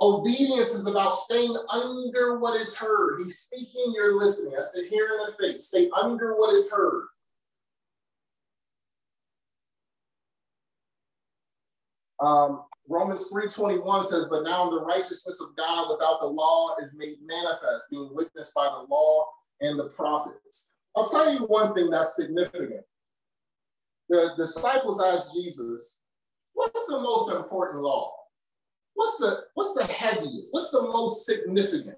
D: Obedience is about staying under what is heard. He's speaking, you're listening. That's the hearing of faith. Stay under what is heard. Um, Romans 3.21 says, but now the righteousness of God without the law is made manifest, being witnessed by the law and the prophets. I'll tell you one thing that's significant. The disciples asked Jesus, what's the most important law? What's the, what's the heaviest? What's the most significant?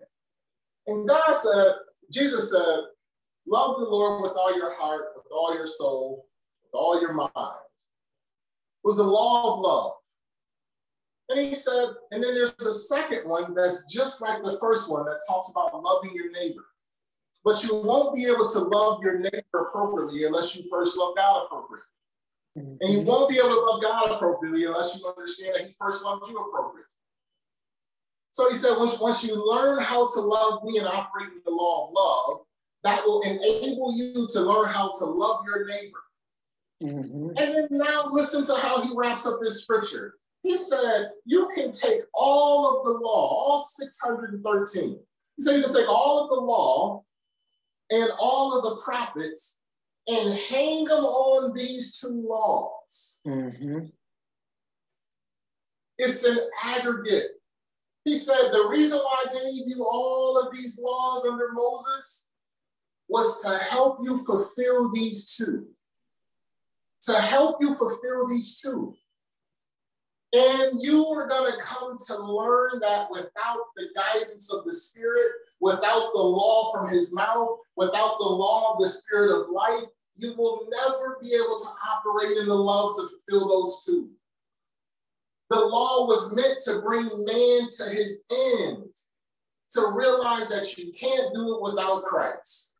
D: And God said, Jesus said, love the Lord with all your heart, with all your soul, with all your mind. It was the law of love. And he said, and then there's a second one that's just like the first one that talks about loving your neighbor. But you won't be able to love your neighbor appropriately unless you first love God appropriately. Mm-hmm. And you won't be able to love God appropriately unless you understand that He first loved you appropriately. So he said, once, once you learn how to love me and operate in the law of love, that will enable you to learn how to love your neighbor. Mm-hmm. And then now listen to how he wraps up this scripture. He said, You can take all of the law, all 613. He said, You can take all of the law and all of the prophets and hang them on these two laws. Mm-hmm. It's an aggregate. He said, The reason why I gave you all of these laws under Moses was to help you fulfill these two. To help you fulfill these two. And you are going to come to learn that without the guidance of the Spirit, without the law from his mouth, without the law of the Spirit of life, you will never be able to operate in the love to fulfill those two. The law was meant to bring man to his end, to realize that you can't do it without Christ.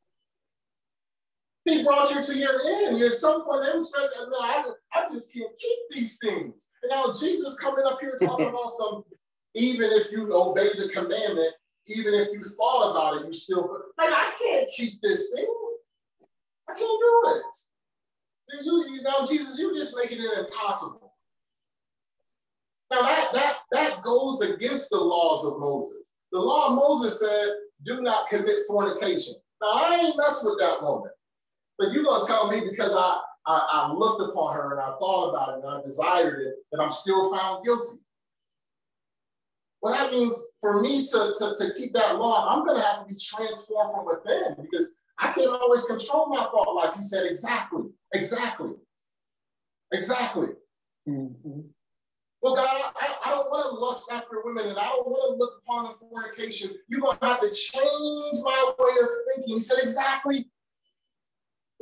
D: He brought you to your end. At some point, they was no, I, I just can't keep these things. And now Jesus coming up here talking [laughs] about some, even if you obey the commandment, even if you thought about it, you still, like, I can't keep this thing. I can't do it. You, you know, Jesus, you're just making it impossible. Now that that that goes against the laws of Moses. The law of Moses said, "Do not commit fornication." Now I ain't mess with that woman. But you're gonna tell me because I, I, I looked upon her and I thought about it and I desired it that I'm still found guilty. Well, that means for me to, to, to keep that law, I'm gonna have to be transformed from within because I can't always control my thought life. He said, exactly, exactly, exactly. Mm-hmm. Well, God, I, I don't want to lust after women and I don't want to look upon fornication. You're going to have to change my way of thinking. He said, exactly.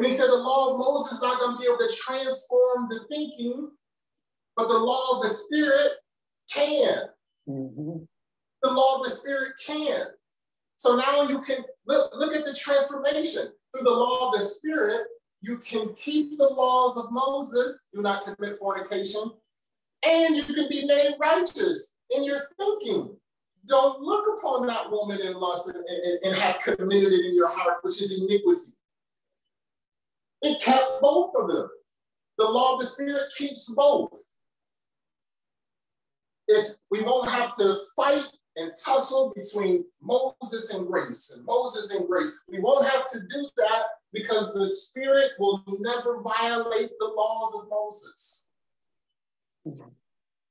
D: And he said the law of Moses is not going to be able to transform the thinking, but the law of the Spirit can. Mm-hmm. The law of the Spirit can. So now you can look, look at the transformation. Through the law of the Spirit, you can keep the laws of Moses, do not commit fornication, and you can be made righteous in your thinking. Don't look upon that woman in lust and, and, and have committed it in your heart, which is iniquity. It kept both of them. The law of the Spirit keeps both. It's, we won't have to fight and tussle between Moses and grace and Moses and grace. We won't have to do that because the Spirit will never violate the laws of Moses.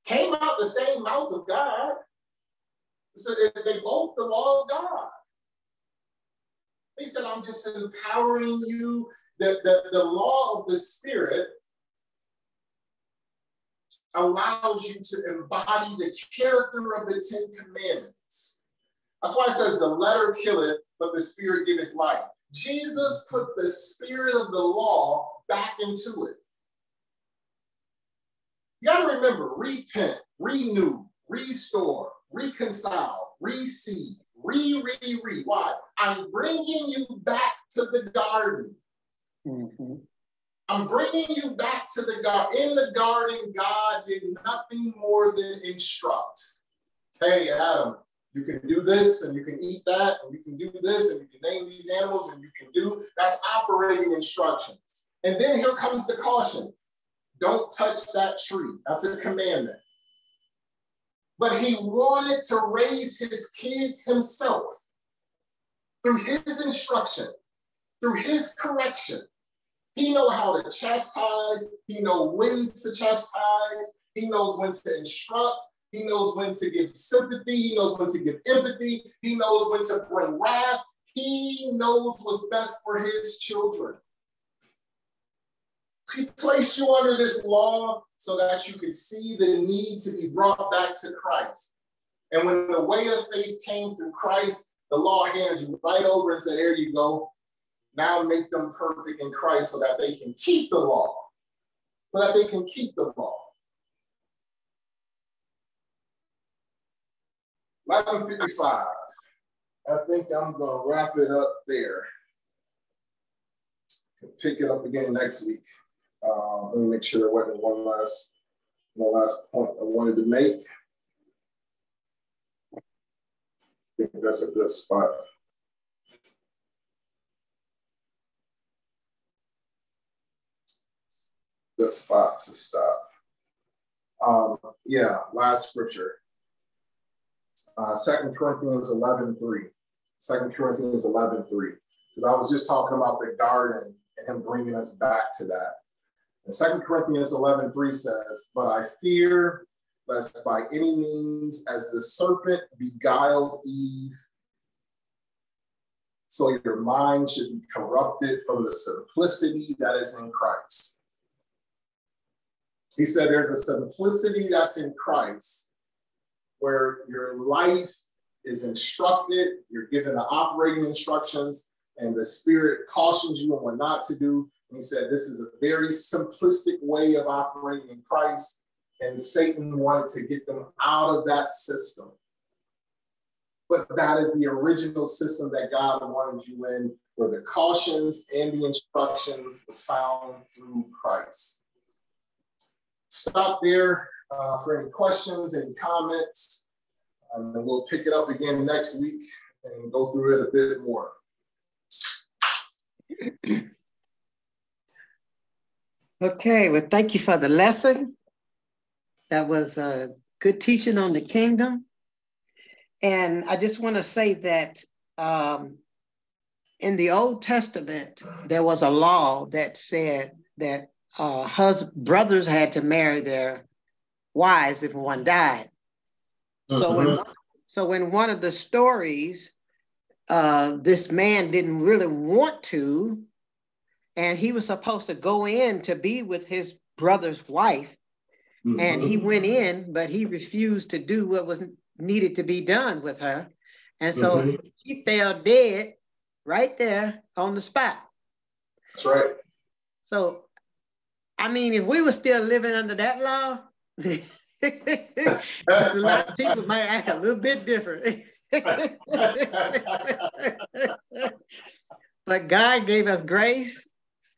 D: Came out the same mouth of God. So they both the law of God. He said, I'm just empowering you. The, the, the law of the Spirit allows you to embody the character of the Ten Commandments. That's why it says, the letter killeth, but the Spirit giveth life. Jesus put the spirit of the law back into it. You got to remember repent, renew, restore, reconcile, receive, re, re, re. Why? I'm bringing you back to the garden. Mm-hmm. I'm bringing you back to the garden. In the garden, God did nothing more than instruct. Hey, Adam, you can do this and you can eat that and you can do this and you can name these animals and you can do that's operating instructions. And then here comes the caution don't touch that tree. That's a commandment. But he wanted to raise his kids himself through his instruction, through his correction. He know how to chastise, he know when to chastise, he knows when to instruct, he knows when to give sympathy. He knows when to give empathy. He knows when to bring wrath. He knows what's best for his children. He placed you under this law so that you could see the need to be brought back to Christ. And when the way of faith came through Christ, the law handed you right over and said, There you go. Now make them perfect in Christ so that they can keep the law, so that they can keep the law. 1155. I think I'm going to wrap it up there. Pick it up again next week. Um, let me make sure there wasn't one last, one last point I wanted to make. I think that's a good spot. Good spot to stop. Um, yeah, last scripture uh, 2 Corinthians 11 3. 2 Corinthians 11 3. Because I was just talking about the garden and him bringing us back to that. And 2 Corinthians 11 3 says, But I fear lest by any means, as the serpent beguiled Eve, so your mind should be corrupted from the simplicity that is in Christ. He said there's a simplicity that's in Christ where your life is instructed, you're given the operating instructions, and the Spirit cautions you on what not to do. And he said, This is a very simplistic way of operating in Christ. And Satan wanted to get them out of that system. But that is the original system that God wanted you in, where the cautions and the instructions was found through Christ. Stop there uh, for any questions, any comments. And we'll pick it up again next week and go through it a bit more. [clears throat]
C: Okay, well, thank you for the lesson. That was a good teaching on the kingdom. And I just want to say that um, in the Old Testament, there was a law that said that uh, hus- brothers had to marry their wives if one died. So when mm-hmm. so when one of the stories, uh, this man didn't really want to, and he was supposed to go in to be with his brother's wife, mm-hmm. and he went in, but he refused to do what was needed to be done with her, and so mm-hmm. he fell dead right there on the spot.
D: That's right.
C: So, I mean, if we were still living under that law, [laughs] a lot of people might act a little bit different. [laughs] but God gave us grace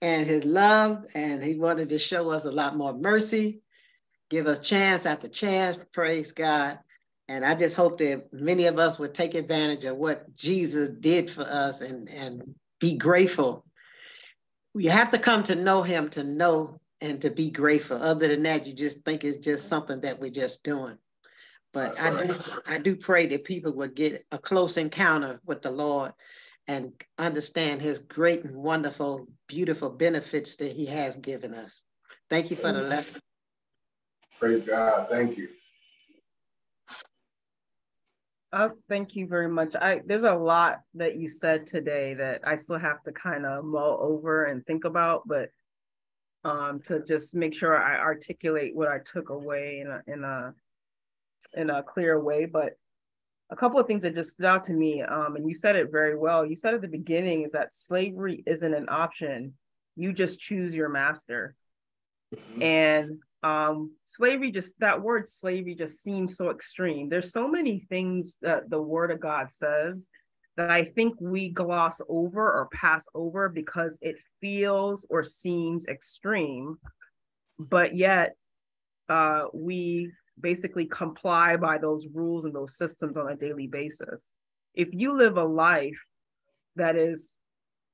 C: and his love, and he wanted to show us a lot more mercy, give us chance after chance, praise God. And I just hope that many of us would take advantage of what Jesus did for us and, and be grateful. You have to come to know him to know and to be grateful. Other than that, you just think it's just something that we're just doing. But I do, I do pray that people will get a close encounter with the Lord and understand his great and wonderful, beautiful benefits that he has given us. Thank you for the lesson.
D: Praise God. Thank you.
A: Uh, thank you very much. I there's a lot that you said today that I still have to kind of mull over and think about, but um, to just make sure I articulate what I took away in a in a in a clear way. But a couple of things that just stood out to me, um, and you said it very well. You said at the beginning is that slavery isn't an option. You just choose your master. Mm-hmm. And um, slavery just that word slavery just seems so extreme. There's so many things that the word of God says that I think we gloss over or pass over because it feels or seems extreme, but yet uh, we basically comply by those rules and those systems on a daily basis. If you live a life that is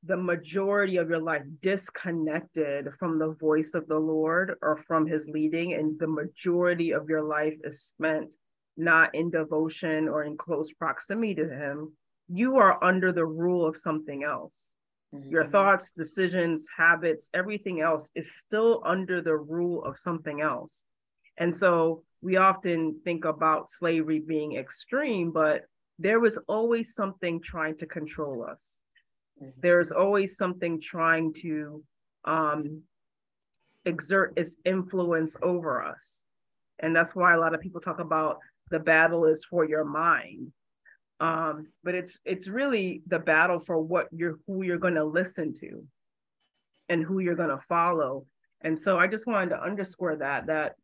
A: the majority of your life disconnected from the voice of the Lord or from his leading, and the majority of your life is spent not in devotion or in close proximity to him, you are under the rule of something else. Mm-hmm. Your thoughts, decisions, habits, everything else is still under the rule of something else. And so we often think about slavery being extreme, but there was always something trying to control us. Mm-hmm. There's always something trying to um, exert its influence over us. And that's why a lot of people talk about the battle is for your mind. Um, but it's it's really the battle for what you're who you're going to listen to and who you're going to follow. And so I just wanted to underscore that that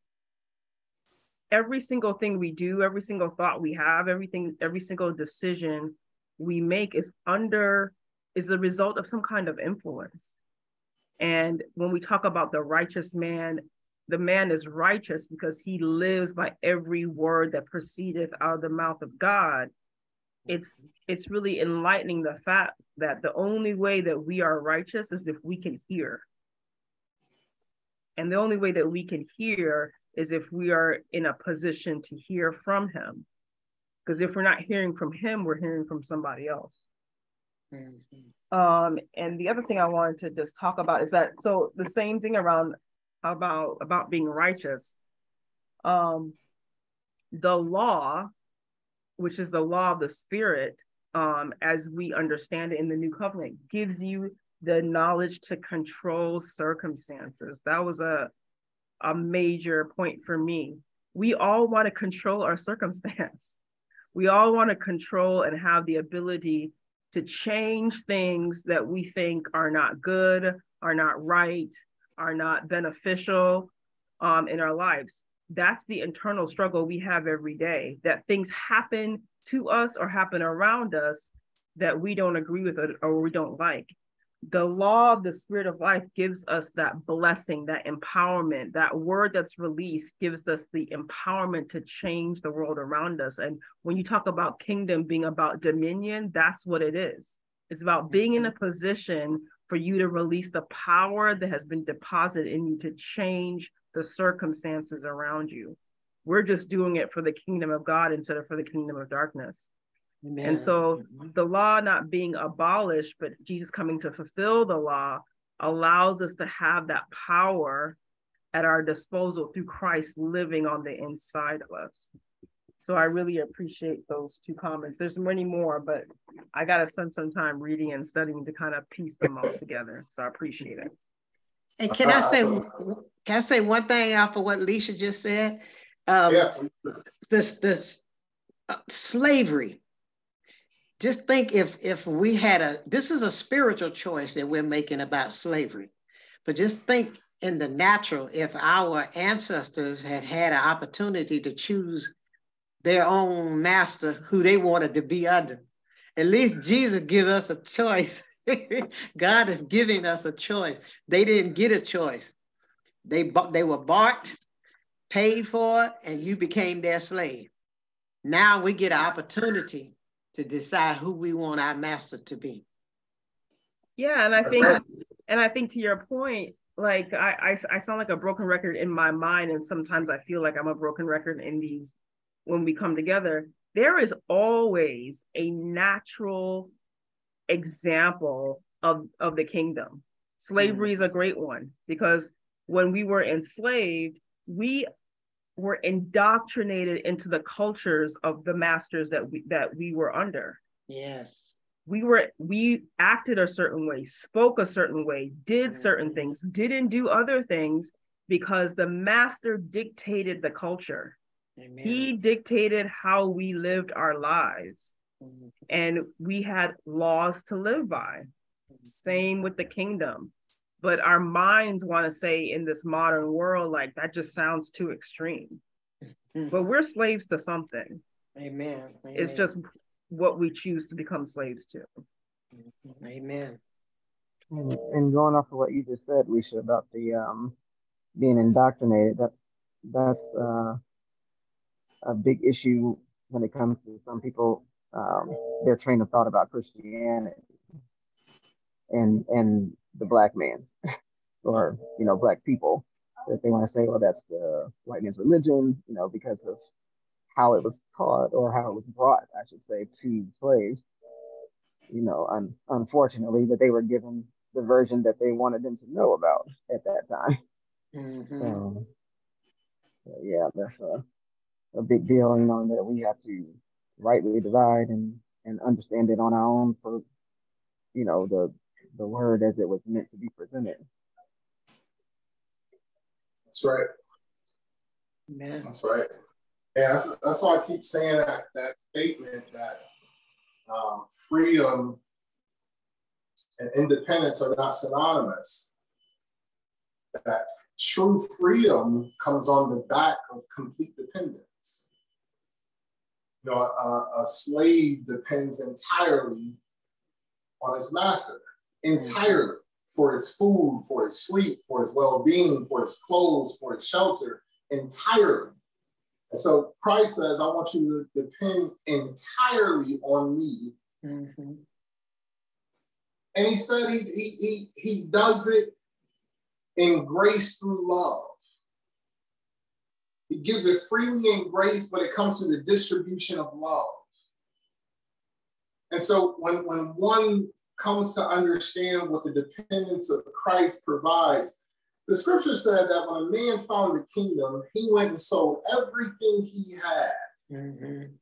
A: every single thing we do, every single thought we have, everything, every single decision we make is under is the result of some kind of influence. And when we talk about the righteous man, the man is righteous because he lives by every word that proceedeth out of the mouth of God. It's it's really enlightening the fact that the only way that we are righteous is if we can hear. And the only way that we can hear is if we are in a position to hear from him. Because if we're not hearing from him, we're hearing from somebody else. Mm-hmm. Um, and the other thing I wanted to just talk about is that so the same thing around about about being righteous. Um, the law, which is the law of the spirit, um, as we understand it in the new covenant, gives you the knowledge to control circumstances. That was a a major point for me. We all want to control our circumstance. [laughs] We all want to control and have the ability to change things that we think are not good, are not right, are not beneficial um, in our lives. That's the internal struggle we have every day that things happen to us or happen around us that we don't agree with or we don't like the law of the spirit of life gives us that blessing, that empowerment, that word that's released gives us the empowerment to change the world around us. And when you talk about kingdom being about dominion, that's what it is. It's about being in a mm-hmm. position for you to release the power that has been deposited in you to change the circumstances around you. We're just doing it for the kingdom of God instead of for the kingdom of darkness. Amen. And so mm-hmm. the law not being abolished, but Jesus coming to fulfill the law allows us to have that power at our disposal through Christ living on the inside of us. So I really appreciate those two comments. There's many more, but I got to spend some time reading and studying to kind of piece them all together. So I appreciate it.
C: And can I say can I say one thing off of what Leisha just said? Um, yeah. This this uh, slavery just think if if we had a this is a spiritual choice that we're making about slavery but just think in the natural if our ancestors had had an opportunity to choose their own master who they wanted to be under at least jesus give us a choice [laughs] god is giving us a choice they didn't get a choice they they were bought paid for and you became their slave now we get an opportunity to decide who we want our master to be.
A: Yeah, and I That's think, right. and I think to your point, like I, I, I sound like a broken record in my mind, and sometimes I feel like I'm a broken record in these when we come together. There is always a natural example of of the kingdom. Slavery mm. is a great one because when we were enslaved, we were indoctrinated into the cultures of the masters that we that we were under.
C: Yes.
A: We were we acted a certain way, spoke a certain way, did certain
C: Mhm.
A: things, didn't do other things because the master dictated the culture.
C: Amen.
A: He dictated how we lived our lives. And we had laws to live by. Same with the kingdom. But our minds want to say in this modern world, like that just sounds too extreme.
C: Mhm.
A: But we're slaves to something.
C: Amen.
A: It's just what we choose to become slaves to.
C: Mhm. Amen.
E: And, and going off of what you just said, Leisha, about the um, being indoctrinated, that's that's uh, a big issue when it comes to some people, um, their train of thought about Christianity and and the black man, [laughs] or you know, black people. That they want to say, well, that's the white man's religion, you know, because of how it was taught or how it was brought, I should say, to slaves you know, un- unfortunately, that they were given the version that they wanted them to know about at that time.
C: Mhm.
E: So, so, yeah, that's a, a big deal, you know, that we have to rightly divide and, and understand it on our own for, you know, the the word as it was meant to be presented.
D: That's right.
C: Amen.
D: That's right. Yeah, that's, that's why I keep saying that, that statement that um, freedom and independence are not synonymous. That true freedom comes on the back of complete dependence. You know, a, a slave depends entirely on his master, entirely for his food, for his sleep, for his well being, for his clothes, for his shelter, entirely. And so Christ says, I want you to depend entirely on me.
C: Mhm.
D: And he said he, he, he, he does it in grace through love. Gives it freely in grace, but it comes through the distribution of love. And so when, when one comes to understand what the dependence of Christ provides, the scripture said that when a man found the kingdom, he went and sold everything he had
C: Mhm.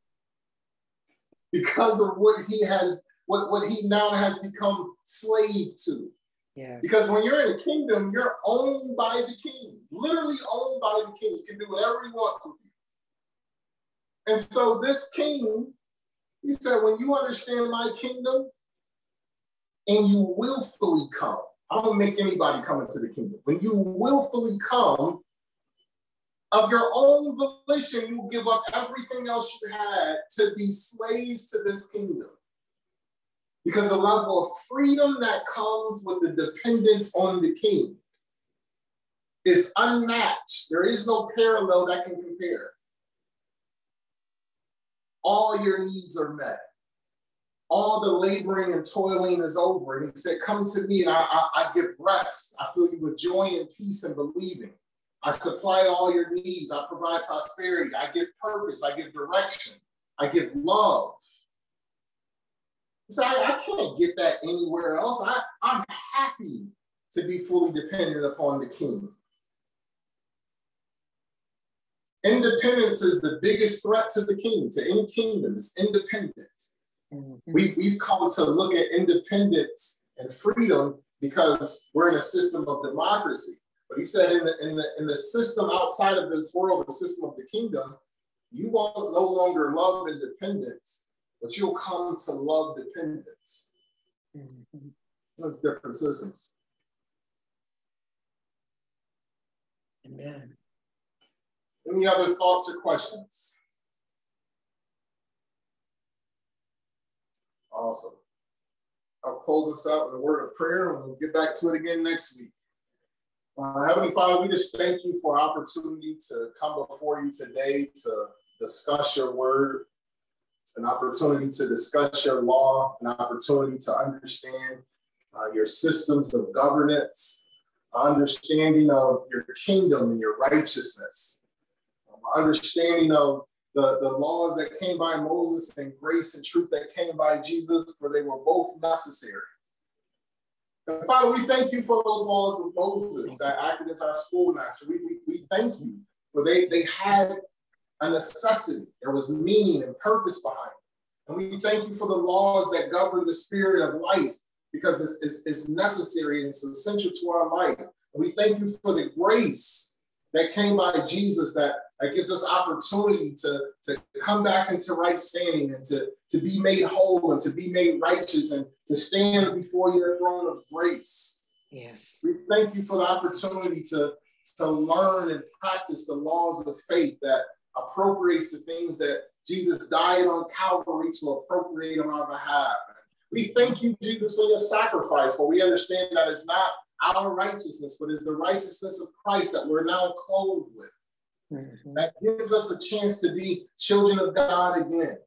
D: because of what he has, what, what he now has become slave to.
C: Yeah.
D: Because when you're in the kingdom, you're owned by the king, literally owned by the king. You can do whatever he wants with you. And so this king, he said, when you understand my kingdom and you willfully come, I don't make anybody come into the kingdom. When you willfully come, of your own volition, you give up everything else you had to be slaves to this kingdom. Because the level of freedom that comes with the dependence on the king is unmatched. There is no parallel that can compare. All your needs are met. All the laboring and toiling is over. And he said, Come to me and I, I, I give rest. I fill you with joy and peace and believing. I supply all your needs. I provide prosperity. I give purpose. I give direction. I give love. So I, I can't get that anywhere else. I, I'm happy to be fully dependent upon the king. Independence is the biggest threat to the king, to any kingdom, is independence.
C: Mhm.
D: We, we've come to look at independence and freedom because we're in a system of democracy. But he said in the, in the, in the system outside of this world, the system of the kingdom, you won't no longer love independence, but you'll come to love dependence.
C: Mhm.
D: It's different systems.
C: Amen.
D: Any other thoughts or questions? Awesome. I'll close this out with a word of prayer and we'll get back to it again next week. Uh, Heavenly Father, we just thank you for opportunity to come before you today to discuss your word, an opportunity to discuss your law, an opportunity to understand uh, your systems of governance, understanding of your kingdom and your righteousness, um, understanding of the, the laws that came by Moses and grace and truth that came by Jesus, for they were both necessary. And Father, we thank you for those laws of Moses that acted as our schoolmaster. We, we, we thank you For they, they had a necessity. There was meaning and purpose behind it. And we thank you for the laws that govern the spirit of life because it's, it's, it's necessary and it's essential to our life. And we thank you for the grace that came by Jesus that, that gives us opportunity to, to come back into right standing and to, to be made whole and to be made righteous and to stand before your throne of grace.
C: Yes.
D: We thank you for the opportunity to, to learn and practice the laws of faith that appropriates the things that Jesus died on Calvary to appropriate on our behalf. We thank you, Jesus, for your sacrifice, for we understand that it's not our righteousness, but it's the righteousness of Christ that we're now clothed with. Mm-hmm. That gives us a chance to be children of God again.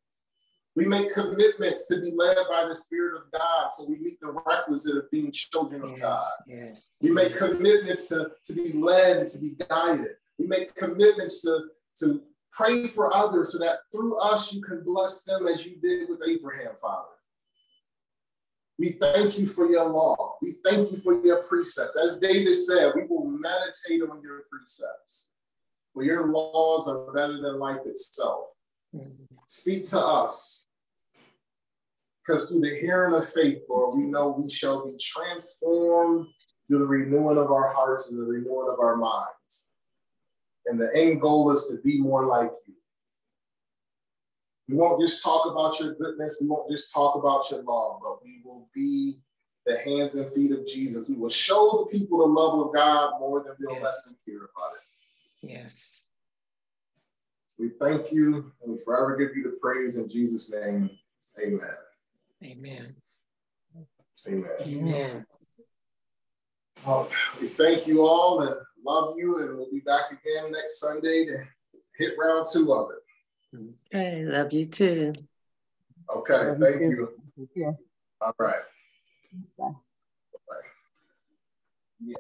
D: We make commitments to be led by the Spirit of God so we meet the requisite of being children of
C: yes,
D: God.
C: Yes.
D: We make commitments to, to be led and to be guided. We make commitments to, to pray for others so that through us you can bless them as you did with Abraham, Father. We thank you for your law. We thank you for your precepts. As David said, we will meditate on your precepts. For your laws are better than life itself. Speak to us. Because through the hearing of faith, Lord, we know we shall be transformed through the renewing of our hearts and the renewing of our minds. And the end goal is to be more like you. We won't just talk about your goodness. We won't just talk about your love, but we will be the hands and feet of Jesus. We will show the people the love of God more than we'll yes. let them hear about it.
C: Yes.
D: We thank you and we forever give you the praise in Jesus' name. Amen.
C: Amen.
D: Amen.
C: Amen.
D: Well, we thank you all and love you, and we'll be back again next Sunday to hit round two of it.
C: Okay, love you too.
D: Okay, love thank you. you. Yeah. All right. Bye. Bye. Yeah.